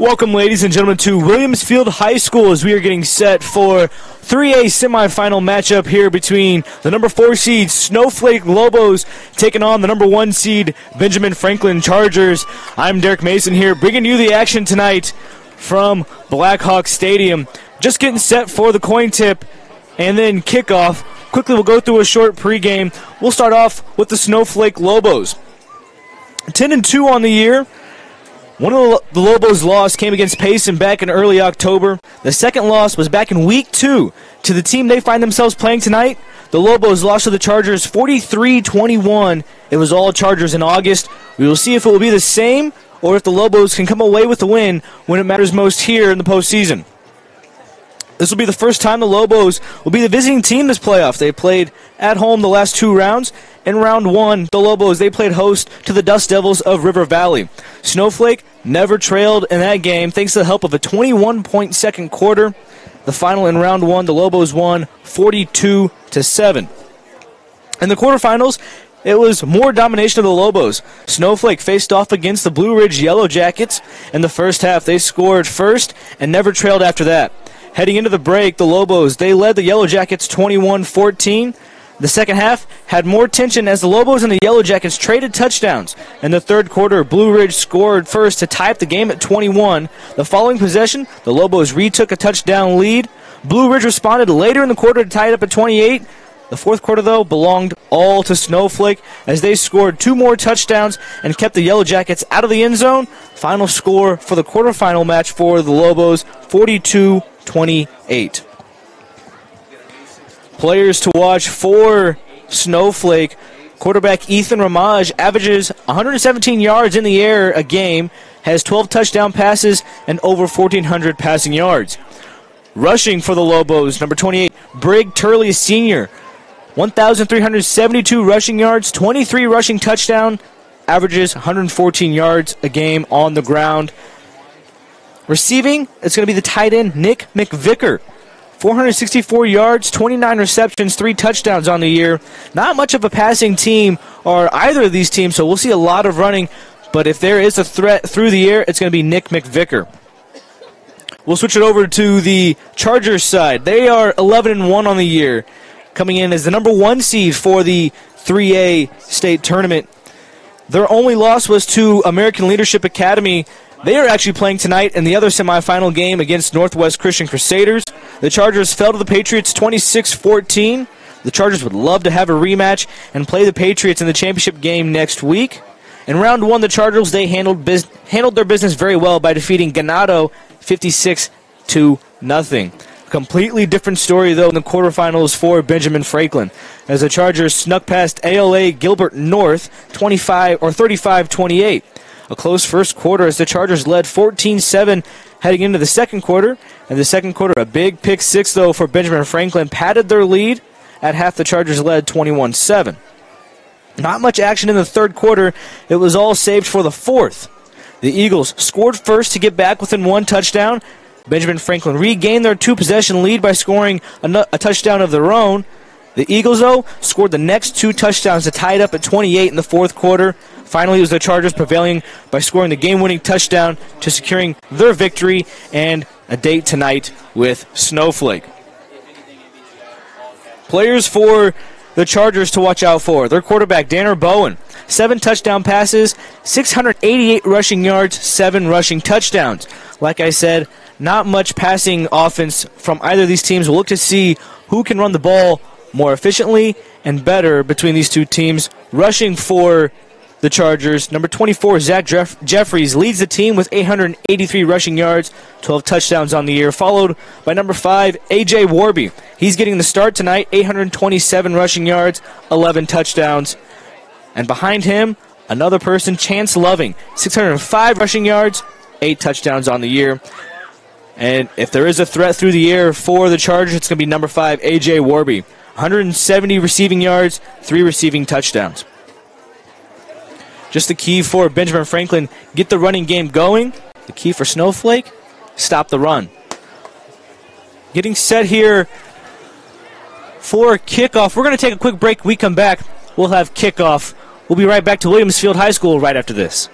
Welcome, ladies and gentlemen, to Williams Field High School as we are getting set for 3A semifinal matchup here between the number four seed Snowflake Lobos taking on the number one seed Benjamin Franklin Chargers. I'm Derek Mason here, bringing you the action tonight from Blackhawk Stadium. Just getting set for the coin tip and then kickoff. Quickly, we'll go through a short pregame. We'll start off with the Snowflake Lobos. 10 and 2 on the year. One of the Lobos' loss came against Payson back in early October. The second loss was back in week two to the team they find themselves playing tonight. The Lobos lost to the Chargers 43 21. It was all Chargers in August. We will see if it will be the same or if the Lobos can come away with the win when it matters most here in the postseason. This will be the first time the Lobos will be the visiting team this playoff. They played at home the last two rounds. In round one, the Lobos they played host to the Dust Devils of River Valley. Snowflake never trailed in that game thanks to the help of a 21 point second quarter. The final in round one, the Lobos won 42 to 7. In the quarterfinals, it was more domination of the Lobos. Snowflake faced off against the Blue Ridge Yellow Jackets. In the first half, they scored first and never trailed after that. Heading into the break, the Lobos, they led the Yellow Jackets 21-14. The second half had more tension as the Lobos and the Yellow Jackets traded touchdowns. In the third quarter, Blue Ridge scored first to tie up the game at 21. The following possession, the Lobos retook a touchdown lead. Blue Ridge responded later in the quarter to tie it up at 28. The fourth quarter, though, belonged all to Snowflake as they scored two more touchdowns and kept the Yellow Jackets out of the end zone. Final score for the quarterfinal match for the Lobos 42 28. Players to watch for Snowflake. Quarterback Ethan Ramage averages 117 yards in the air a game, has 12 touchdown passes, and over 1,400 passing yards. Rushing for the Lobos, number 28, Brig Turley Sr., 1,372 rushing yards, 23 rushing touchdown, averages 114 yards a game on the ground. Receiving, it's going to be the tight end, Nick McVicker. 464 yards, 29 receptions, three touchdowns on the year. Not much of a passing team or either of these teams, so we'll see a lot of running. But if there is a threat through the air, it's going to be Nick McVicker. We'll switch it over to the Chargers side. They are 11 and 1 on the year, coming in as the number one seed for the 3A state tournament. Their only loss was to American Leadership Academy they are actually playing tonight in the other semifinal game against Northwest Christian Crusaders. The Chargers fell to the Patriots 26 14. The Chargers would love to have a rematch and play the Patriots in the championship game next week. In round one, the Chargers they handled handled their business very well by defeating Ganado 56 to nothing. Completely different story though in the quarterfinals for Benjamin Franklin, as the Chargers snuck past ALA Gilbert North 25 or 35-28. A close first quarter as the Chargers led 14 7 heading into the second quarter. And the second quarter, a big pick six, though, for Benjamin Franklin, padded their lead. At half, the Chargers led 21 7. Not much action in the third quarter. It was all saved for the fourth. The Eagles scored first to get back within one touchdown. Benjamin Franklin regained their two possession lead by scoring a, a touchdown of their own. The Eagles, though, scored the next two touchdowns to tie it up at 28 in the fourth quarter. Finally, it was the Chargers prevailing by scoring the game winning touchdown to securing their victory and a date tonight with Snowflake. Players for the Chargers to watch out for. Their quarterback, Danner Bowen, seven touchdown passes, 688 rushing yards, seven rushing touchdowns. Like I said, not much passing offense from either of these teams. We'll look to see who can run the ball more efficiently and better between these two teams. Rushing for the Chargers. Number 24, Zach Jeff- Jeffries, leads the team with 883 rushing yards, 12 touchdowns on the year, followed by number 5, A.J. Warby. He's getting the start tonight, 827 rushing yards, 11 touchdowns. And behind him, another person, Chance Loving, 605 rushing yards, 8 touchdowns on the year. And if there is a threat through the air for the Chargers, it's going to be number 5, A.J. Warby. 170 receiving yards, 3 receiving touchdowns. Just the key for Benjamin Franklin get the running game going. The key for Snowflake stop the run. Getting set here for kickoff. We're going to take a quick break. We come back. We'll have kickoff. We'll be right back to Williams Field High School right after this.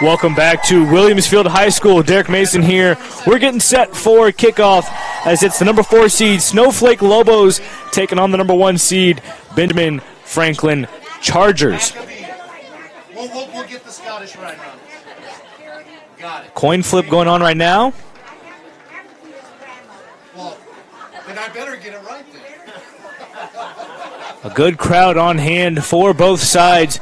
Welcome back to Williamsfield High School. Derek Mason here. We're getting set for kickoff as it's the number four seed Snowflake Lobos taking on the number one seed Benjamin Franklin Chargers. We'll, we'll, we'll get the Scottish right now. Got it. Coin flip going on right now. Well, then I better get it right then. A good crowd on hand for both sides.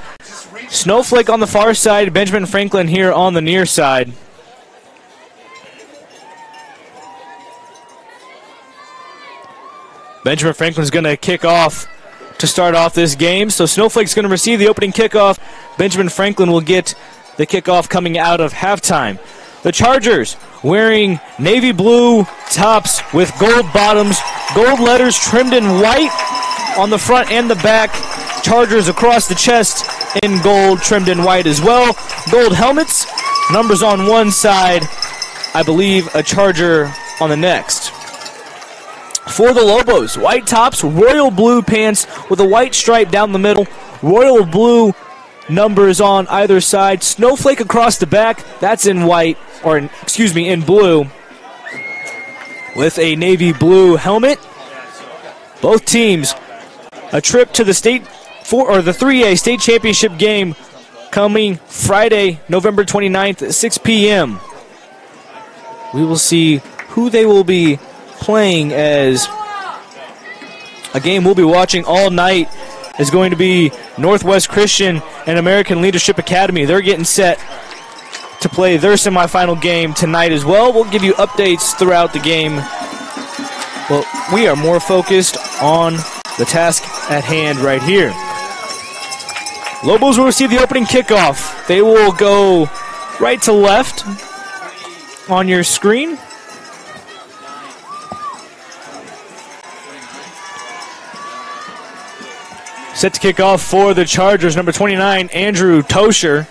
Snowflake on the far side, Benjamin Franklin here on the near side. Benjamin Franklin's going to kick off to start off this game. So Snowflake's going to receive the opening kickoff. Benjamin Franklin will get the kickoff coming out of halftime. The Chargers wearing navy blue tops with gold bottoms, gold letters trimmed in white on the front and the back. Chargers across the chest in gold, trimmed in white as well. Gold helmets, numbers on one side, I believe a Charger on the next. For the Lobos, white tops, royal blue pants with a white stripe down the middle, royal blue numbers on either side, snowflake across the back, that's in white, or in, excuse me, in blue, with a navy blue helmet. Both teams a trip to the state four or the 3A state championship game coming Friday, November 29th at 6 p.m. We will see who they will be playing as a game we'll be watching all night is going to be Northwest Christian and American Leadership Academy. They're getting set to play their semifinal game tonight as well. We'll give you updates throughout the game. But we are more focused on the task at hand right here. Lobos will receive the opening kickoff. They will go right to left on your screen. Set to kick off for the Chargers, number 29, Andrew Tosher.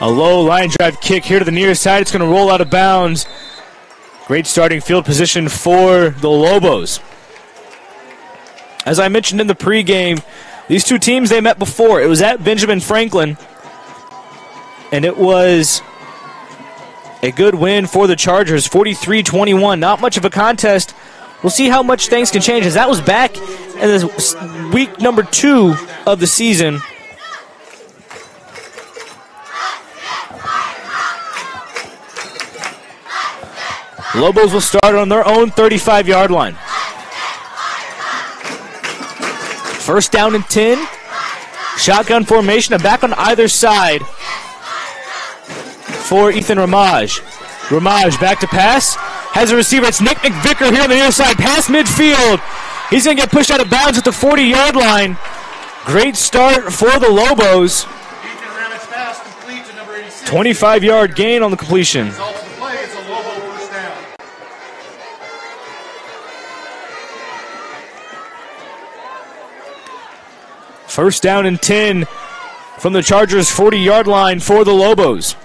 A low line drive kick here to the near side. It's going to roll out of bounds. Great starting field position for the Lobos. As I mentioned in the pregame, these two teams they met before. It was at Benjamin Franklin, and it was a good win for the Chargers, 43-21. Not much of a contest. We'll see how much things can change as that was back in the week number two of the season. Lobos will start on their own 35 yard line. First down and 10. Shotgun formation a back on either side for Ethan Ramage. Ramage back to pass. Has a receiver. It's Nick McVicker here on the near side. Pass midfield. He's going to get pushed out of bounds at the 40 yard line. Great start for the Lobos. Ethan Ramage pass complete to number 86. 25 yard gain on the completion. First down and 10 from the Chargers' 40 yard line for the Lobos.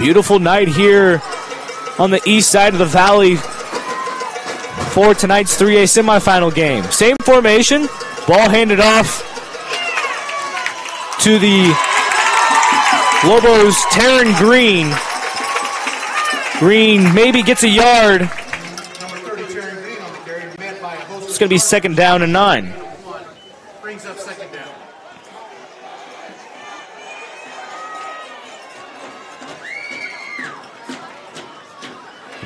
Beautiful night here on the east side of the valley for tonight's 3A semifinal game. Same formation, ball handed off to the Lobos' Taryn Green. Green maybe gets a yard. Going to be second down and nine. Brings up second down.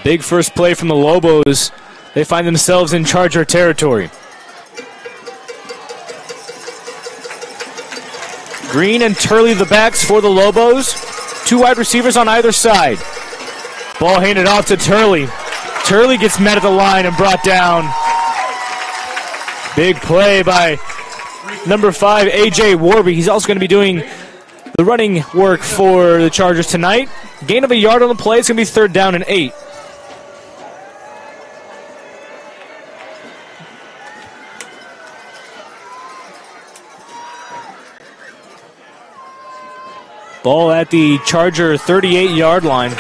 Big first play from the Lobos. They find themselves in Charger territory. Green and Turley the backs for the Lobos. Two wide receivers on either side. Ball handed off to Turley. Turley gets met at the line and brought down. Big play by number five, AJ Warby. He's also going to be doing the running work for the Chargers tonight. Gain of a yard on the play. It's going to be third down and eight. Ball at the Charger 38 yard line.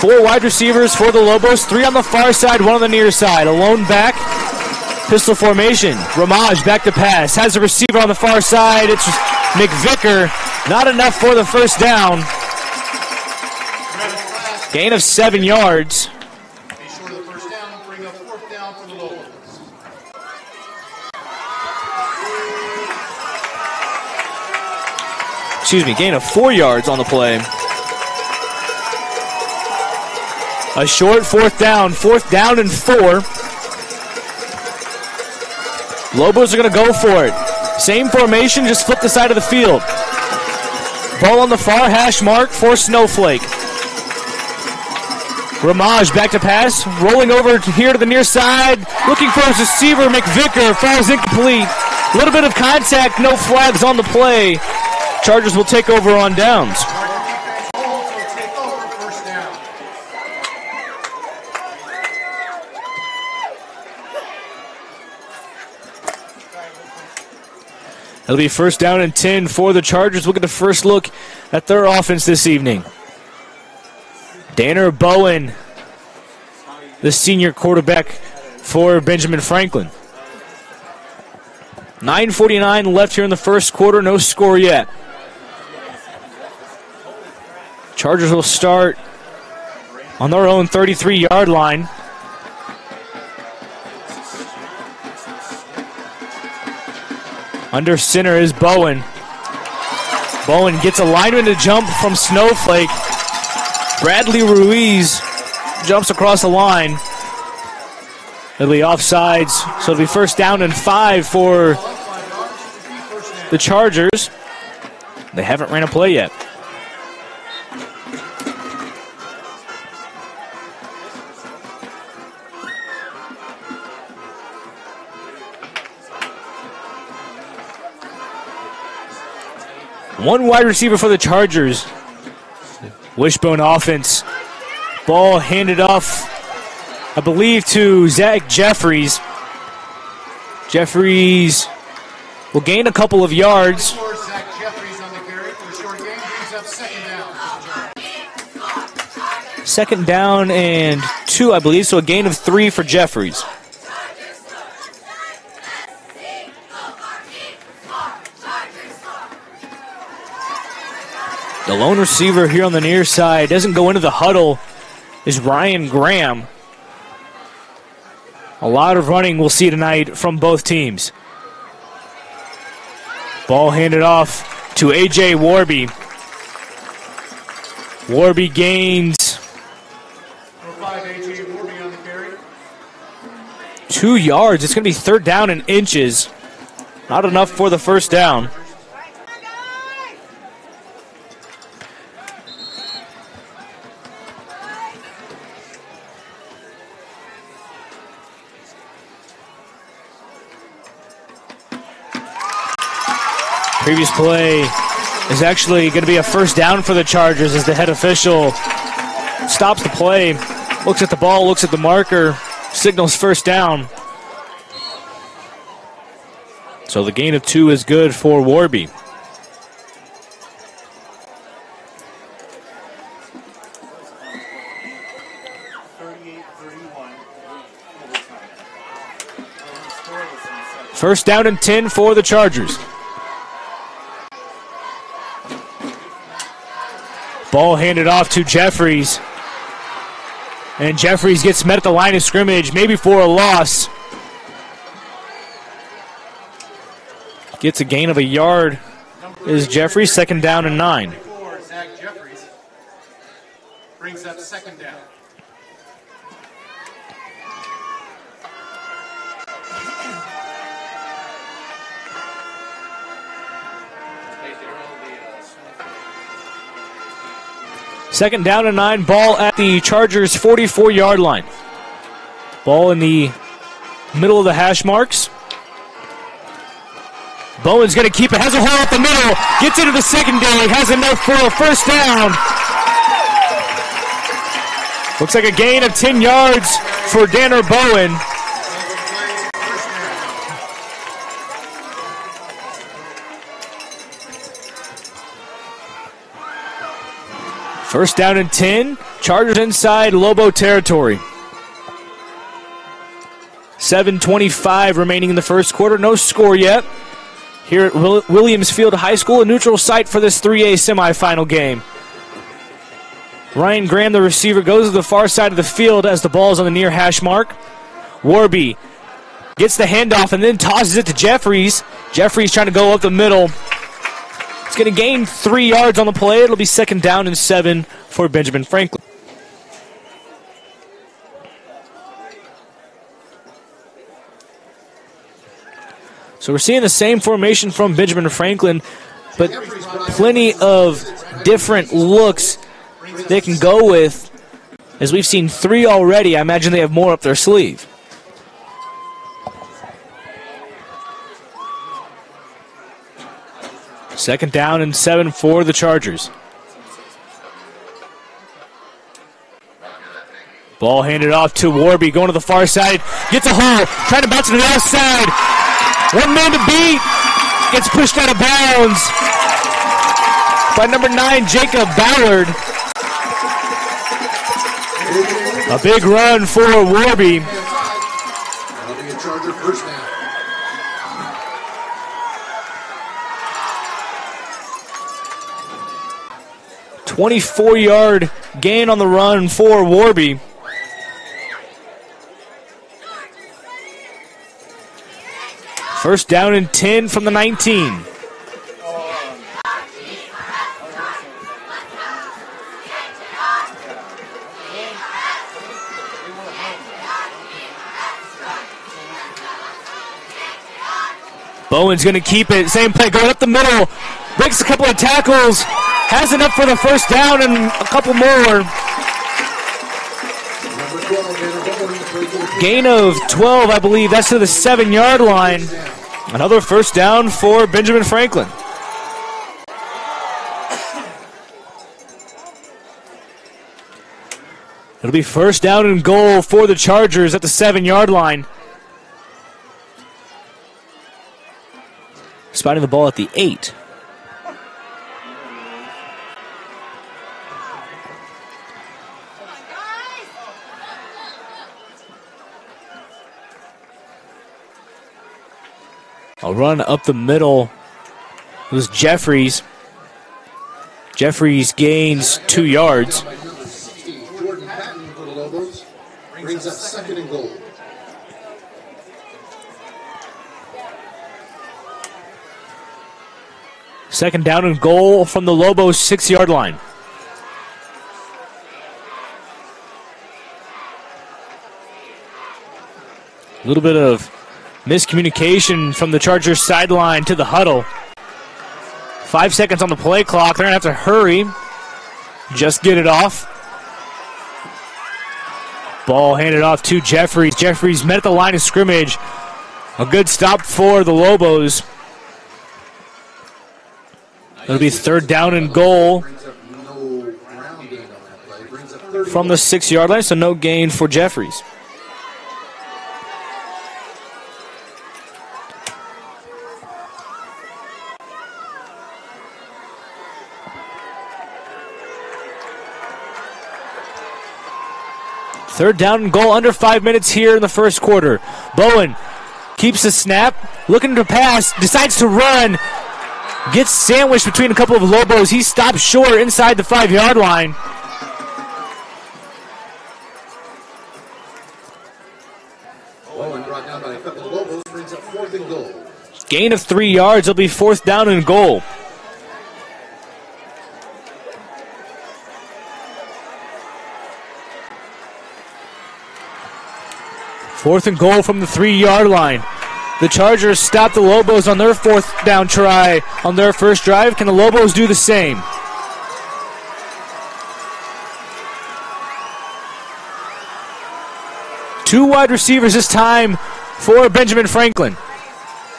Four wide receivers for the Lobos, three on the far side, one on the near side. A lone back, pistol formation. Ramage back to pass, has a receiver on the far side. It's McVicker, not enough for the first down. Gain of seven yards. Excuse me, gain of four yards on the play. A short fourth down, fourth down and four. Lobos are going to go for it. Same formation, just flip the side of the field. Ball on the far hash mark for Snowflake. Ramage back to pass, rolling over here to the near side, looking for his receiver. McVicker falls incomplete. A little bit of contact, no flags on the play. Chargers will take over on downs. Also take over first down. It'll be first down and 10 for the Chargers. We'll get the first look at their offense this evening. Danner Bowen, the senior quarterback for Benjamin Franklin. 9.49 left here in the first quarter, no score yet. Chargers will start on their own 33 yard line. Under center is Bowen. Bowen gets a lineman to jump from Snowflake. Bradley Ruiz jumps across the line. It'll be offsides, so it'll be first down and five for the Chargers. They haven't ran a play yet. One wide receiver for the Chargers. Wishbone offense. Ball handed off, I believe, to Zach Jeffries. Jeffries will gain a couple of yards. Second down and two, I believe, so a gain of three for Jeffries. The lone receiver here on the near side doesn't go into the huddle is Ryan Graham. A lot of running we'll see tonight from both teams. Ball handed off to AJ Warby. Warby gains two yards. It's going to be third down and inches. Not enough for the first down. Previous play is actually going to be a first down for the Chargers as the head official stops the play, looks at the ball, looks at the marker, signals first down. So the gain of two is good for Warby. First down and 10 for the Chargers. Ball handed off to Jeffries. And Jeffries gets met at the line of scrimmage, maybe for a loss. Gets a gain of a yard. Is Jeffries second down and nine? Brings up second down. Second down and nine. Ball at the Chargers' 44 yard line. Ball in the middle of the hash marks. Bowen's going to keep it. Has a hole up the middle. Gets into the secondary. Has enough for a first down. Looks like a gain of 10 yards for Danner Bowen. First down and 10 Chargers inside Lobo territory. 7.25 remaining in the first quarter. No score yet. Here at Williams Field High School, a neutral site for this 3A semifinal game. Ryan Graham, the receiver, goes to the far side of the field as the ball is on the near hash mark. Warby gets the handoff and then tosses it to Jeffries. Jeffries trying to go up the middle. It's going to gain three yards on the play. It'll be second down and seven for Benjamin Franklin. So we're seeing the same formation from Benjamin Franklin, but plenty of different looks they can go with. As we've seen three already, I imagine they have more up their sleeve. Second down and seven for the Chargers. Ball handed off to Warby, going to the far side, gets a hole, trying to bounce to the other side. One man to beat, gets pushed out of bounds by number nine, Jacob Ballard. A big run for Warby. 24 yard gain on the run for Warby. First down and 10 from the 19. Bowen's going to keep it. Same play going up the middle. Breaks a couple of tackles. Has enough for the first down and a couple more. Gain of 12, I believe. That's to the seven yard line. Another first down for Benjamin Franklin. It'll be first down and goal for the Chargers at the seven yard line. Spotting the ball at the eight. A run up the middle. It was Jeffries. Jeffries gains two yards. Brings up second goal. Second down and goal from the Lobos six yard line. A little bit of Miscommunication from the Chargers sideline to the huddle. Five seconds on the play clock. They're going to have to hurry. Just get it off. Ball handed off to Jeffries. Jeffries met at the line of scrimmage. A good stop for the Lobos. It'll be third down and goal from the six yard line, so no gain for Jeffries. Third down and goal under five minutes here in the first quarter. Bowen keeps the snap, looking to pass, decides to run, gets sandwiched between a couple of Lobos. He stops short inside the five yard line. Gain of three yards. It'll be fourth down and goal. Fourth and goal from the three yard line. The Chargers stop the Lobos on their fourth down try on their first drive. Can the Lobos do the same? Two wide receivers this time for Benjamin Franklin.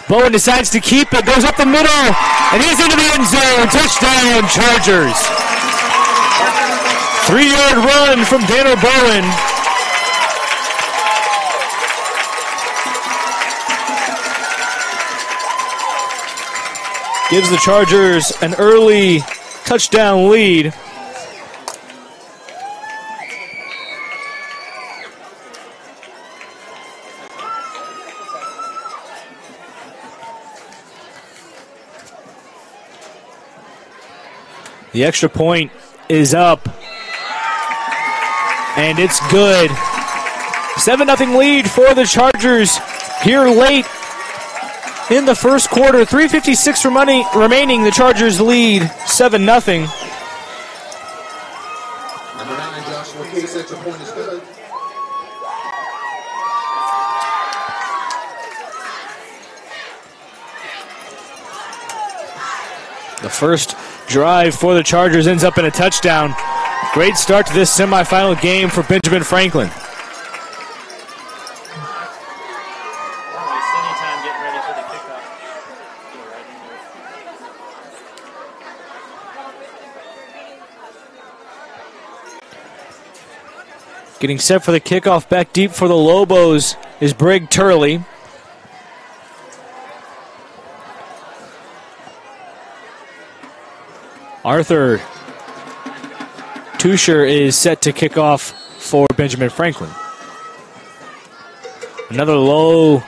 Bowen decides to keep it, goes up the middle, and he's into the end zone. Touchdown, Chargers. Three yard run from Danner Bowen. gives the Chargers an early touchdown lead. The extra point is up. And it's good. 7 0 lead for the Chargers here late in the first quarter. 356 remaining. The Chargers lead 7 0. Number nine, Joshua Case, extra point is good. The first drive for the Chargers ends up in a touchdown. Great start to this semifinal game for Benjamin Franklin. Getting set for the kickoff back deep for the Lobos is Brig Turley. Arthur Tusher is set to kick off for Benjamin Franklin. Another low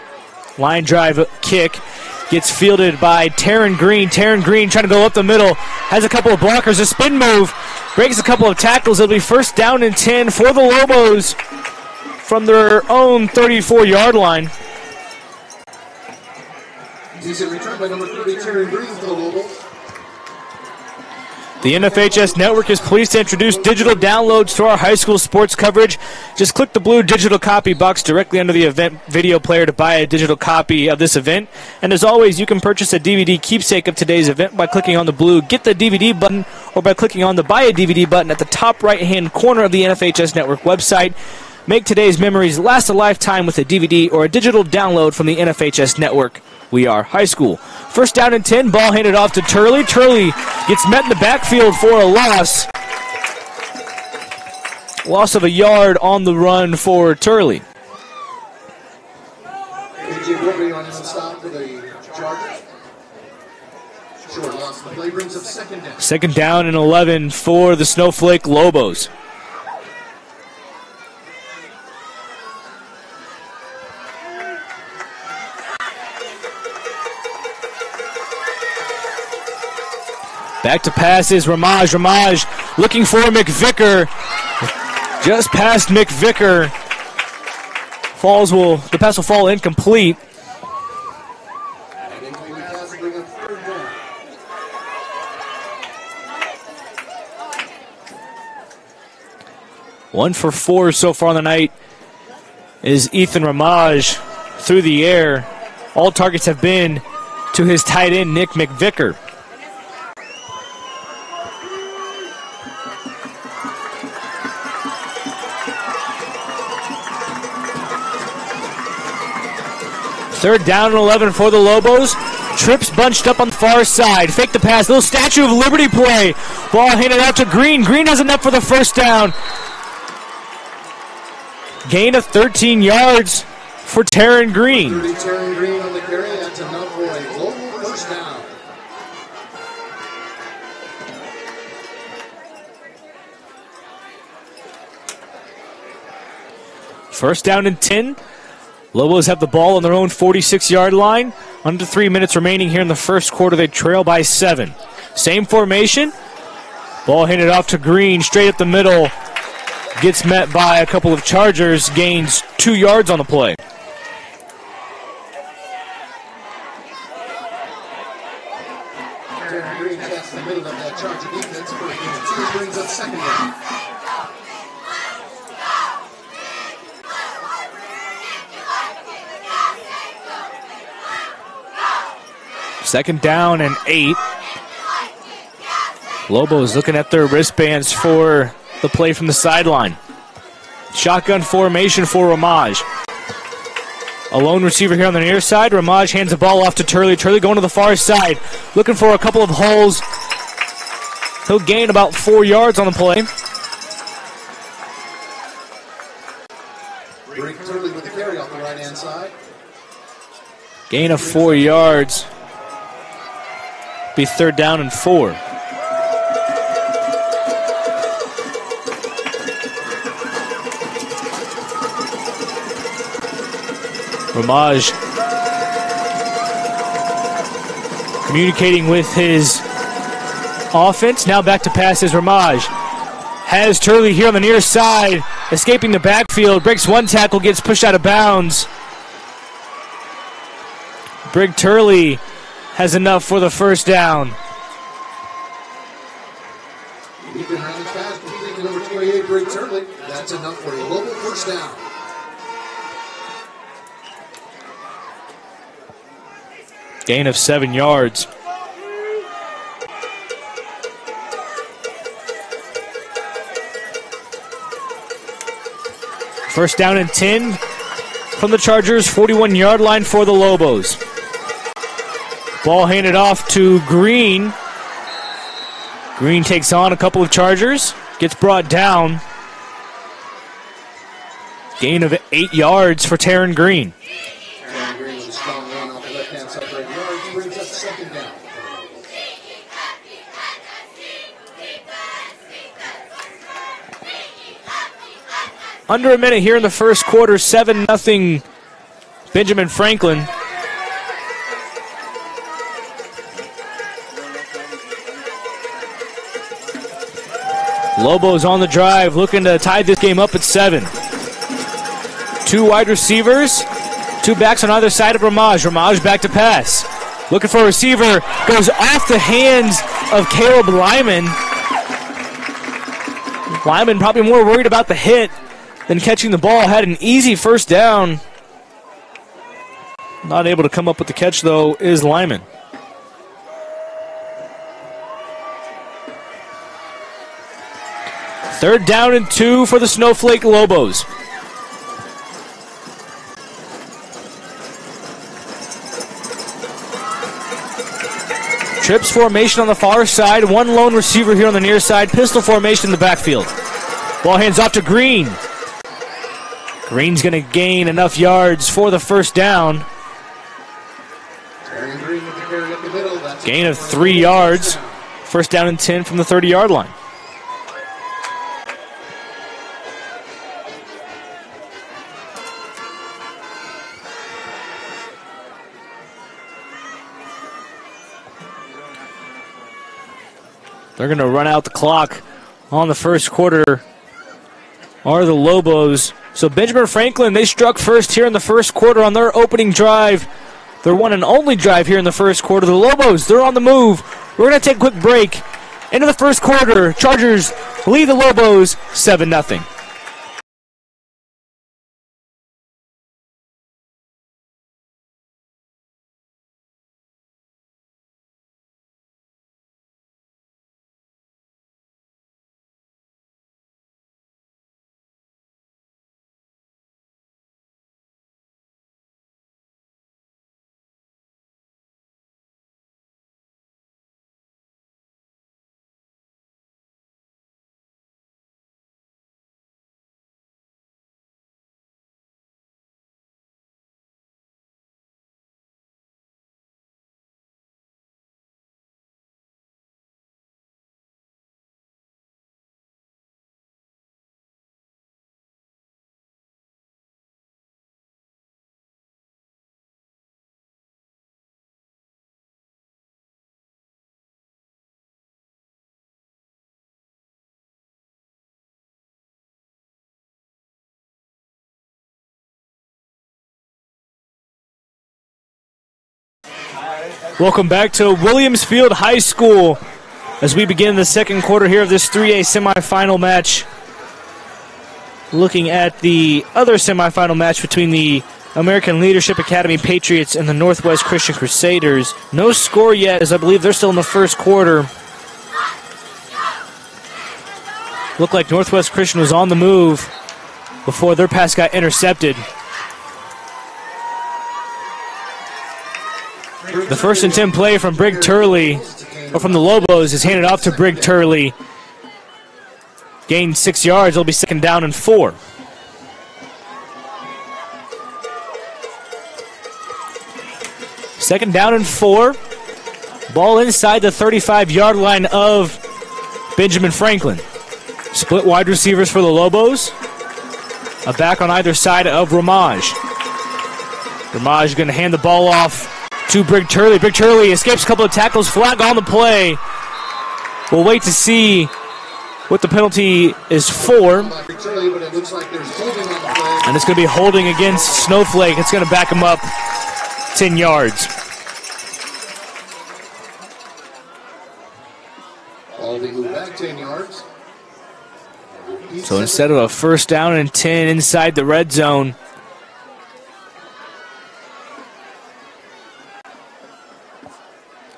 line drive kick gets fielded by Taryn Green. Taryn Green trying to go up the middle, has a couple of blockers, a spin move, breaks a couple of tackles. It'll be first down and 10 for the Lobos from their own 34 yard line. Decent return by number 30, Taryn Green for the Lobos. The NFHS network is pleased to introduce digital downloads to our high school sports coverage. Just click the blue digital copy box directly under the event video player to buy a digital copy of this event. And as always, you can purchase a DVD keepsake of today's event by clicking on the blue Get the DVD button or by clicking on the Buy a DVD button at the top right hand corner of the NFHS network website. Make today's memories last a lifetime with a DVD or a digital download from the NFHS network. We are high school. First down and 10, ball handed off to Turley. Turley gets met in the backfield for a loss. Loss of a yard on the run for Turley. AJ Woodley on the stop for the Chargers. Short loss. The play brings up second down. Second down and 11 for the Snowflake Lobos. Back to passes, Ramage. Ramage looking for McVicker. Just past McVicker. Falls will the pass will fall incomplete. One for four so far on the night is Ethan Ramage through the air. All targets have been to his tight end, Nick McVicker. Third down and 11 for the Lobos. Trips bunched up on the far side. Fake the pass. Little Statue of Liberty play. Ball handed out to Green. Green has enough for the first down. Gain of 13 yards for Taryn Green. 30 Taryn Green on the carry. That's enough for a Lobo first down. First down and 10. Lobos have the ball on their own 46 yard line. Under three minutes remaining here in the first quarter. They trail by seven. Same formation. Ball handed off to Green, straight up the middle. Gets met by a couple of Chargers, gains two yards on the play. Taryn Green checks the middle of that Charger defense for a gain of two. Brings up second down. Second down and eight. Lobos looking at their wristbands for the play from the sideline. Shotgun formation for Ramage. A lone receiver here on the near side. Ramage hands the ball off to Turley. Turley going to the far side, looking for a couple of holes. He'll gain about four yards on the play. Turley with the carry off the right hand side. Gain of four yards. Be third down and four. Ramage communicating with his offense. Now back to pass is Ramage. Has Turley here on the near side, escaping the backfield. Breaks one tackle, gets pushed out of bounds. Brig Turley has enough for the first down. Ethan running fast, completing to number 28, Brig Turley. That's enough for a Lobo first down. Gain of seven yards. First down and 10 from the Chargers, 41 yard line for the Lobos. Ball handed off to Green. Green takes on a couple of Chargers, gets brought down. Gain of eight yards for Taryn Green. Under a minute here in the first quarter, 7 0 Benjamin Franklin. Lobos on the drive, looking to tie this game up at seven. Two wide receivers, two backs on either side of Ramage. Ramage back to pass. Looking for a receiver, goes off the hands of Caleb Lyman. Lyman probably more worried about the hit than catching the ball. Had an easy first down. Not able to come up with the catch, though, is Lyman. Third down and two for the Snowflake Lobos. Trips formation on the far side. One lone receiver here on the near side. Pistol formation in the backfield. Ball hands off to Green. Green's going to gain enough yards for the first down. Gain of three yards. First down and 10 from the 30 yard line. They're going to run out the clock on the first quarter. Are the Lobos. So Benjamin Franklin, they struck first here in the first quarter on their opening drive. Their one and only drive here in the first quarter. The Lobos, they're on the move. We're going to take a quick break. Into the first quarter, Chargers lead the Lobos 7 0. Welcome back to Williamsfield High School as we begin the second quarter here of this 3A semifinal match. Looking at the other semifinal match between the American Leadership Academy Patriots and the Northwest Christian Crusaders. No score yet, as I believe they're still in the first quarter. Looked like Northwest Christian was on the move before their pass got intercepted. The first and 10 play from Brig Turley, or from the Lobos, is handed off to Brig Turley. Gained six yards. It'll be second down and four. Second down and four. Ball inside the 35 yard line of Benjamin Franklin. Split wide receivers for the Lobos. A back on either side of Ramage. Ramage is going to hand the ball off to Brig Turley. Brig Turley escapes a couple of tackles, flag on the play. We'll wait to see what the penalty is for. Big. And it's going to be holding against Snowflake. It's going to back him up 10 yards. Ball will be moved back 10 yards. So instead of a first down and 10 inside the red zone,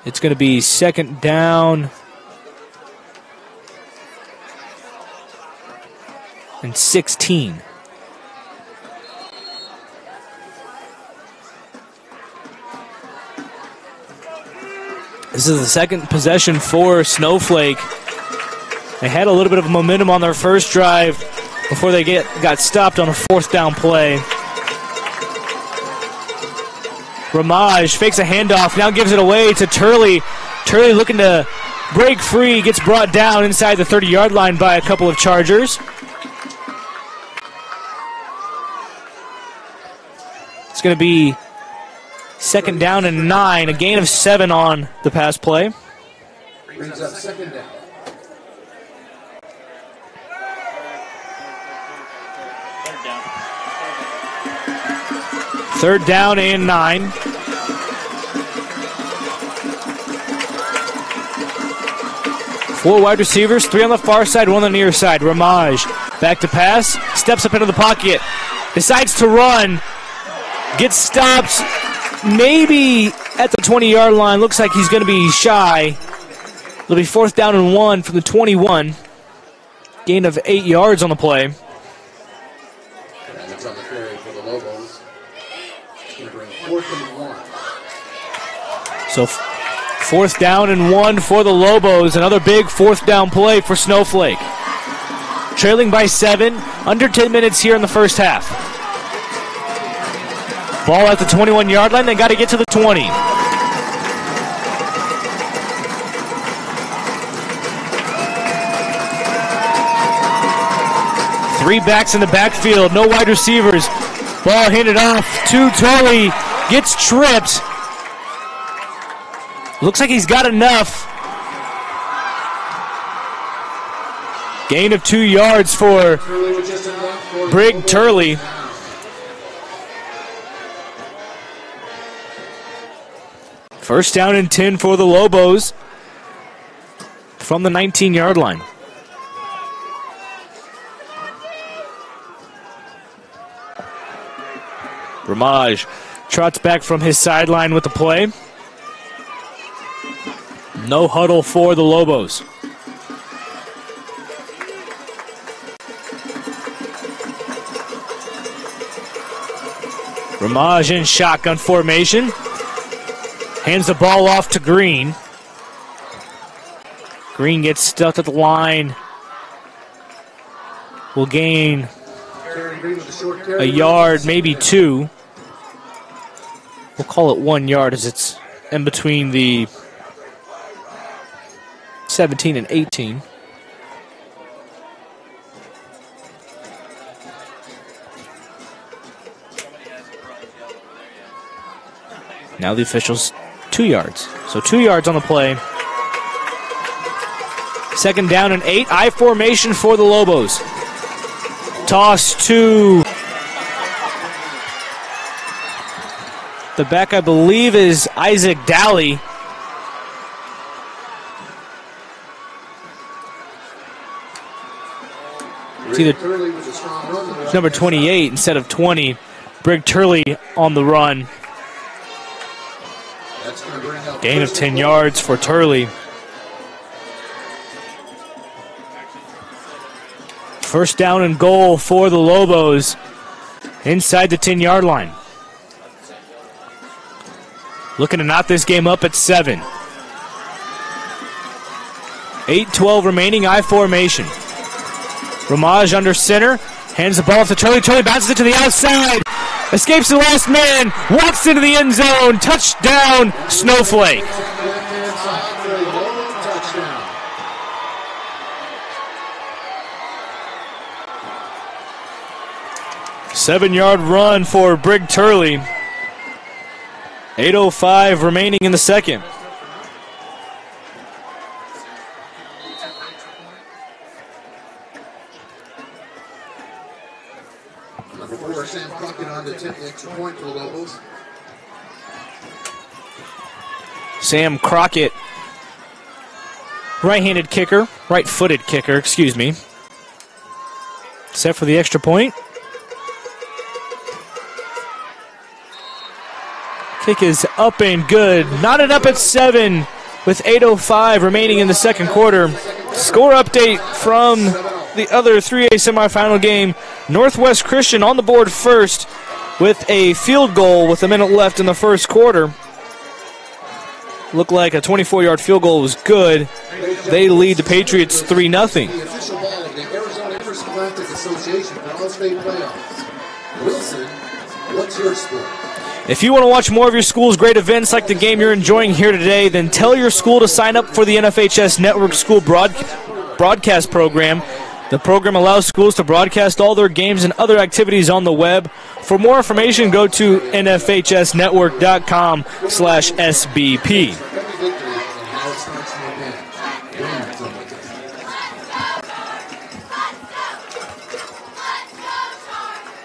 it's going to be second down and 16. This is the second possession for Snowflake. They had a little bit of momentum on their first drive before they get got stopped on a fourth down play. Ramage fakes a handoff, now gives it away to Turley. Turley looking to break free, gets brought down inside the 30 yard line by a couple of Chargers. It's going to be second down and nine, a gain of seven on the pass play. Brings up second down. Third down and nine. Four wide receivers, three on the far side, one on the near side. Ramage back to pass, steps up into the pocket, decides to run, gets stopped maybe at the 20 yard line. Looks like he's going to be shy. It'll be fourth down and one from the 21. Gain of eight yards on the play. So fourth down and one for the Lobos. Another big fourth down play for Snowflake. Trailing by seven, under 10 minutes here in the first half. Ball at the 21 yard line. They got to get to the 20. Three backs in the backfield, no wide receivers. Ball handed off to Turley. Gets tripped. Looks like he's got enough. Gain of two yards for Brig Turley. First down and 10 for the Lobos from the 19 yard line. Ramage trots back from his sideline with the play. No huddle for the Lobos. Ramage in shotgun formation. Hands the ball off to Green. Green gets stuck at the line. Will gain a yard, maybe two. We'll call it one yard as it's in between the 17 and 18. Now the officials two yards. So two yards on the play. Second down and eight. I formation for the Lobos. Toss to the back, I believe, is Isaac Daly. It's either it's number 28 instead of 20. Brig Turley on the run. Gain of 10 yards for Turley. First down and goal for the Lobos inside the 10 yard line. Looking to knot this game up at 7. 8 12 remaining, I formation. Ramage under center, hands the ball off to Turley. Turley bounces it to the outside, escapes the last man, walks into the end zone, touchdown, Snowflake. Seven yard run for Brig Turley. 8.05 remaining in the second. Before Sam Crockett on to tip the extra point for the Lobos. Sam Crockett, right-handed kicker, right-footed kicker, excuse me. Set for the extra point. Kick is up and good. Knotted up at seven with 8.05 remaining in the second quarter. Score update from the other 3A semifinal game. Northwest Christian on the board first with a field goal with a minute left in the first quarter. Looked like a 24 yard field goal was good. They lead the Patriots 3 0. The official ball of the Arizona Interscholastic Association for State Playoffs. Wilson, what's your score? If you want to watch more of your school's great events like the game you're enjoying here today, then tell your school to sign up for the NFHS Network School broad- Broadcast Program. The program allows schools to broadcast all their games and other activities on the web. For more information, go to nfhsnetwork.com slash SBP.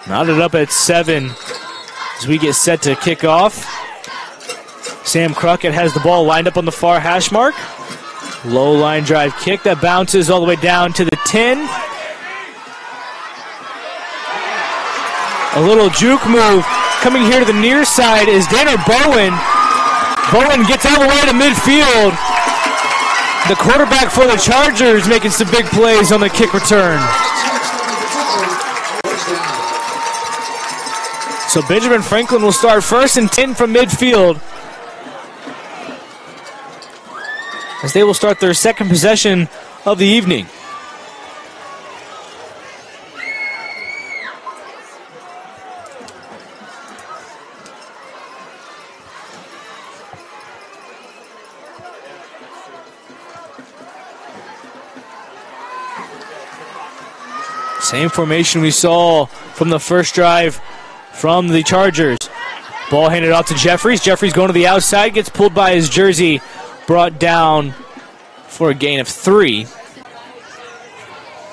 Knotted up at seven as we get set to kick off. Sam Crockett has the ball lined up on the far hash mark. Low line drive kick that bounces all the way down to the 10. A little juke move coming here to the near side is Danner Bowen. Bowen gets all the way to midfield. The quarterback for the Chargers making some big plays on the kick return. So Benjamin Franklin will start first and 10 from midfield. As they will start their second possession of the evening. Same formation we saw from the first drive from the Chargers. Ball handed off to Jeffries. Jeffries going to the outside, gets pulled by his jersey, brought down for a gain of three.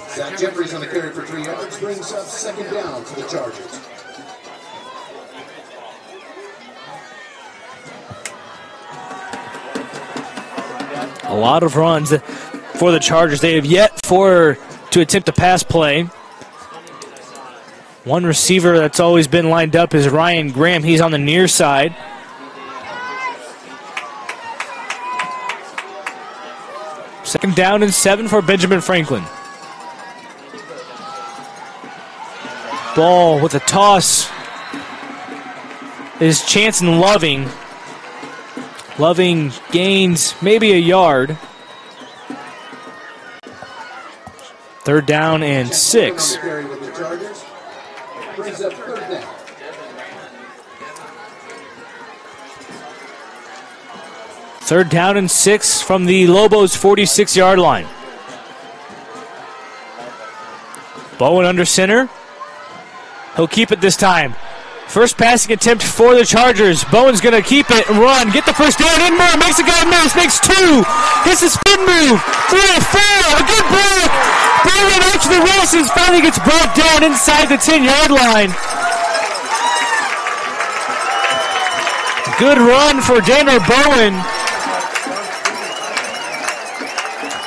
Zach Jeffries on the carry for three yards brings up second down for the Chargers. A lot of runs for the Chargers. They have yet for to attempt a pass play. One receiver that's always been lined up is Ryan Graham. He's on the near side. Second down and seven for Benjamin Franklin. Ball with a toss is Chance and Loving. Loving gains maybe a yard. Third down and six. On the carry with the Chargers brings up third down. And six from the Lobos 46 yard line. Bowen under center. He'll keep it this time. First passing attempt for the Chargers. Bowen's going to keep it and run. Get the first down. In more. Makes a guy miss. Makes two. Hits his spin move. Three, four. A good block. Bowen to the races. Finally gets brought down inside the 10 yard line. Good run for Danner Bowen.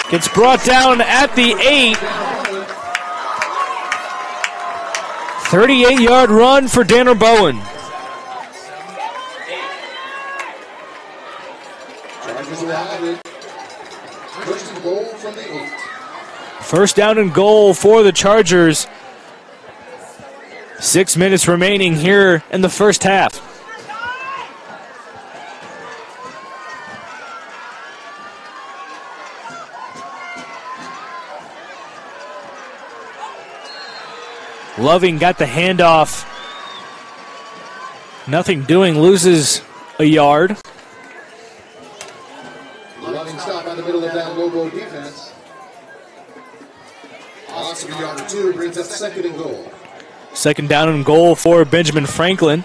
Gets brought down at the eight. 38 yard run for Danner Bowen. First down and goal for the Chargers. Six minutes remaining here in the first half. Loving got the handoff. Nothing doing, loses a yard. Loving stop on the middle of that Lobo defense. Loss of a yard two brings up second and goal. Second down and goal for Benjamin Franklin.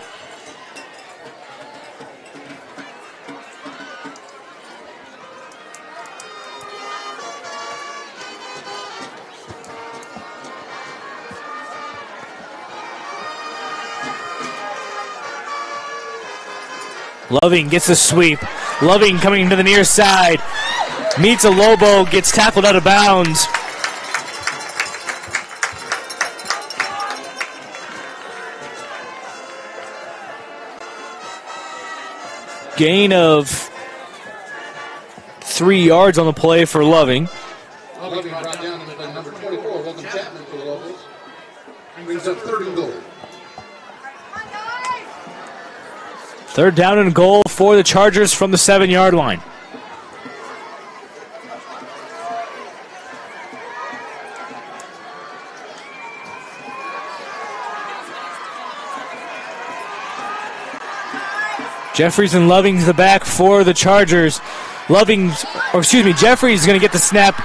Loving gets a sweep. Loving coming to the near side. Meets a Lobo, gets tackled out of bounds. Gain of three yards on the play for Loving. Loving brought down number 24, Welcome Chapman for the Locals. Brings up third and goal. Third down and goal for the Chargers from the seven yard line. Jeffries and Loving to the back for the Chargers. Loving, or excuse me, Jeffries is going to get the snap.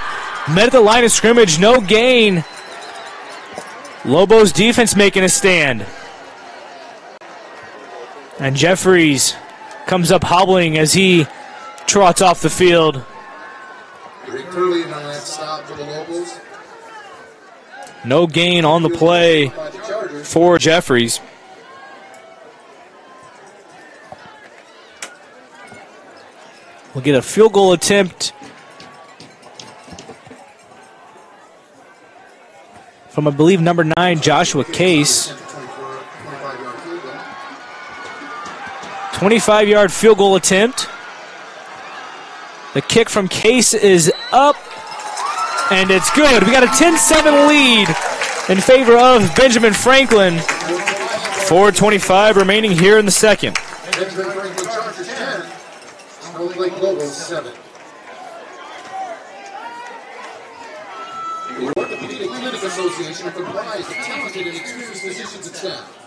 Met at the line of scrimmage, no gain. Lobos defense making a stand. And Jeffries comes up hobbling as he trots off the field. Brig Turley on that stop for the Locals. No gain on the play By the Chargers. for Jeffries. We'll get a field goal attempt from, I believe, number nine, Joshua Case. 25 yard field goal. 25 yard field goal attempt. The kick from Case is up, and it's good. We got a 10 7 lead in favor of Benjamin Franklin. 4.25 remaining here in the second. Benjamin Franklin Chargers 10. Snowflake Lobos 7. The Association comprised of talented and experienced physicians staff.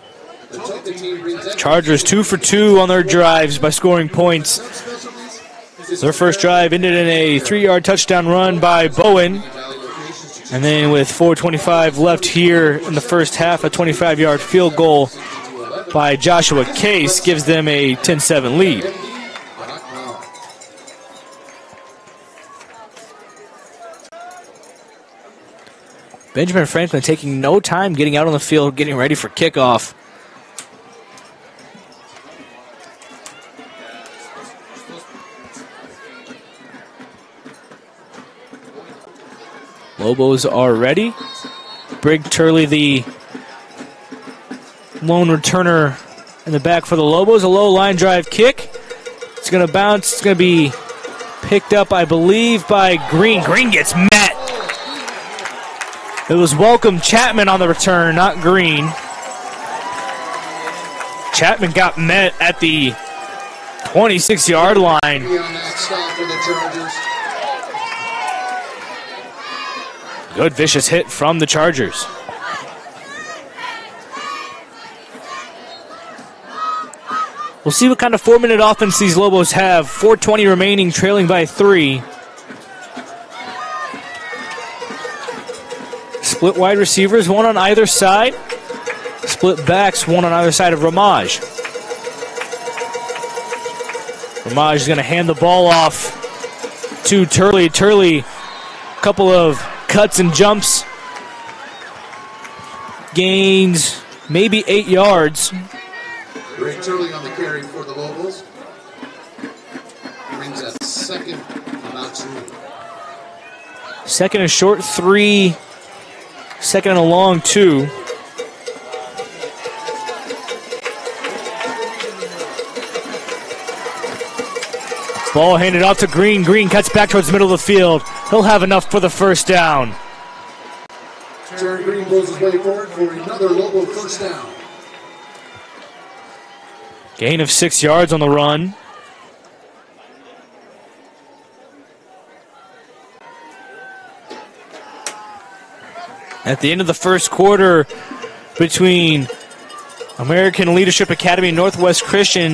Chargers two for two on their drives by scoring points. Their first drive ended in a three yard touchdown run by Bowen. And then with 4.25 left here in the first half, a 25 yard field goal by Joshua Case gives them a 10 7 lead. Benjamin Franklin taking no time getting out on the field, getting ready for kickoff. Lobos are ready. Brig Turley, the lone returner in the back for the Lobos. A low line drive kick. It's going to bounce. It's going to be picked up, I believe, by Green. Green gets met. It was welcome Chapman on the return, not Green. Chapman got met at the 26 yard line. Be on that stop for the Chargers. Good vicious hit from the Chargers. We'll see what kind of four minute offense these Lobos have. 420 remaining, trailing by three. Split wide receivers, one on either side. Split backs, one on either side of Ramage. Ramage is going to hand the ball off to Turley. Turley, a couple of cuts and jumps. Gains maybe eight yards. Brig Turley on the carry for the Lobos. Brings a second about two. Second and short, three. Second and a long, two. Ball handed off to Green. Green cuts back towards the middle of the field. He'll have enough for the first down. Jared Green blows his way forward for another Lobo first down. Gain of six yards on the run. At the end of the first quarter, between American Leadership Academy and Northwest Christian,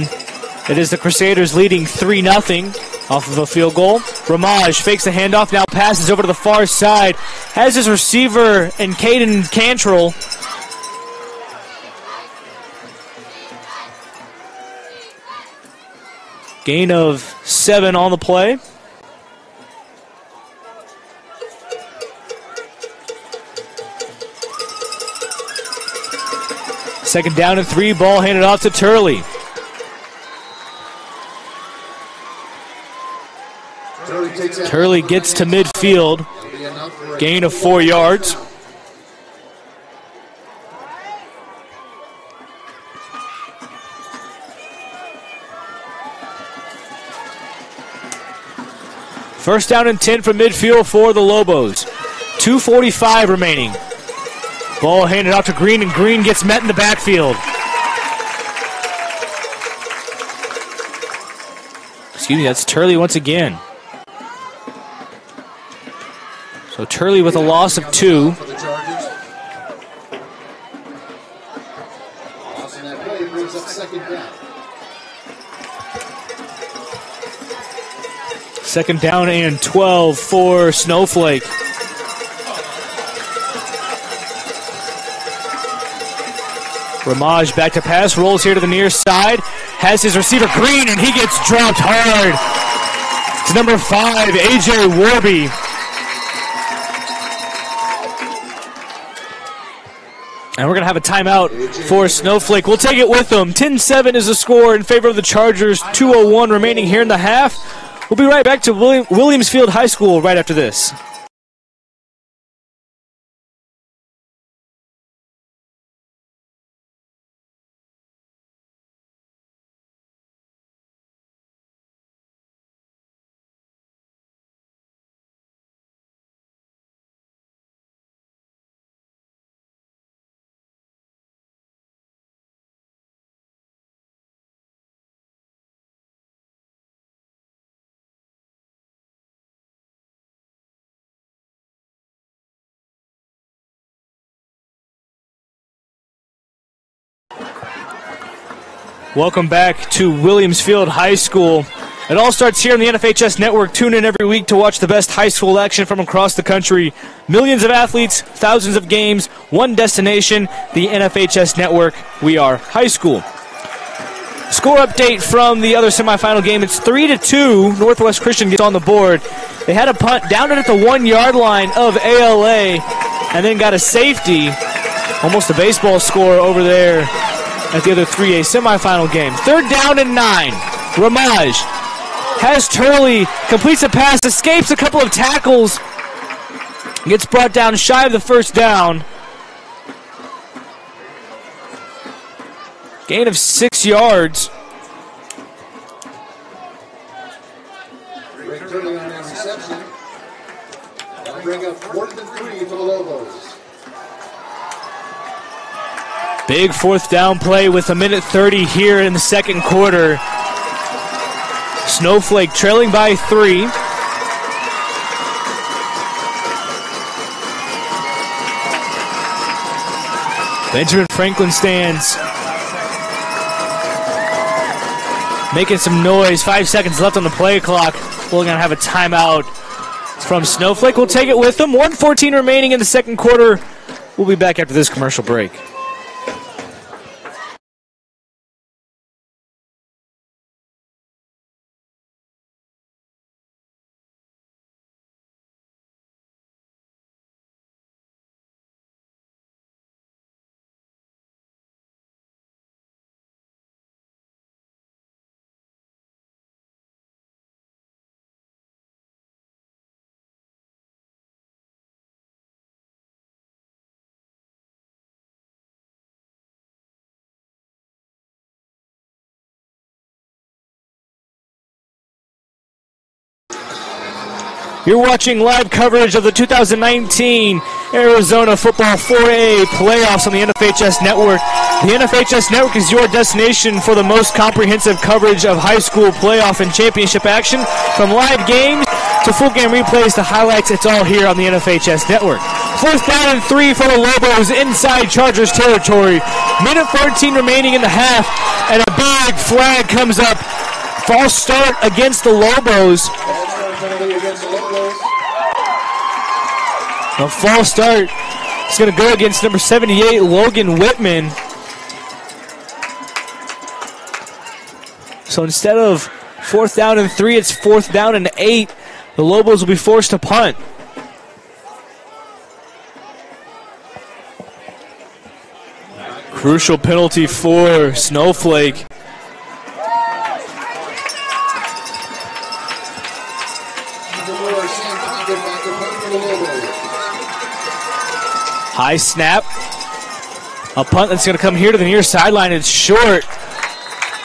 it is the Crusaders leading 3 0 off of a field goal. Ramage fakes the handoff, now passes over to the far side, has his receiver and Caden Cantrell. Gain of seven on the play. Second down and three. Ball handed off to Turley. takes that. Turley gets to midfield, gain of four yards. First down and 10 from midfield for the Lobos. 2.45 remaining. Ball handed off to Green, and Green gets met in the backfield. Excuse me, that's Turley once again. So Turley with a loss of two. Second down and 12 for Snowflake. Ramage back to pass, rolls here to the near side, has his receiver Green, and he gets dropped hard. It's number five, AJ Warby. And we're going to have a timeout for Snowflake. We'll take it with them. 10 7 is the score in favor of the Chargers. 2.01 remaining here in the half. We'll be right back to William, Williamsfield High School right after this. Welcome back to Williamsfield High School. It all starts here on the NFHS network. Tune in every week to watch the best high school action from across the country. Millions of athletes, thousands of games, one destination, the NFHS network. We are high school. Score update from the other semifinal game. It's 3 to 2. Northwest Christian gets on the board. They had a punt down at the one yard line of ALA and then got a safety. Almost a baseball score over there at the other 3A semifinal game. Third down and nine. Ramage has Turley, completes a pass, escapes a couple of tackles, gets brought down shy of the first down. Gain of six yards. Bring up fourth and three for the Lobos. Big fourth down play with a minute 30 here in the second quarter. Snowflake trailing by three. Benjamin Franklin stands. Making some noise. Five seconds left on the play clock. We're going to have a timeout from Snowflake. We'll take it with them. 114 remaining in the second quarter. We'll be back after this commercial break. You're watching live coverage of the 2019 Arizona Football 4A playoffs on the NFHS Network. The NFHS Network is your destination for the most comprehensive coverage of high school playoff and championship action. From live games to full game replays to highlights, it's all here on the NFHS Network. Fourth down and three for the Lobos inside Chargers territory. Minute 14 remaining in the half, and a big flag comes up. False start against the Lobos. Penalty against the Lobos. A false start. It's going to go against number 78, Logan Whitman. So instead of fourth down and three, it's fourth down and eight. The Lobos will be forced to punt. Crucial penalty for Snowflake. High snap. A punt that's going to come here to the near sideline. It's short.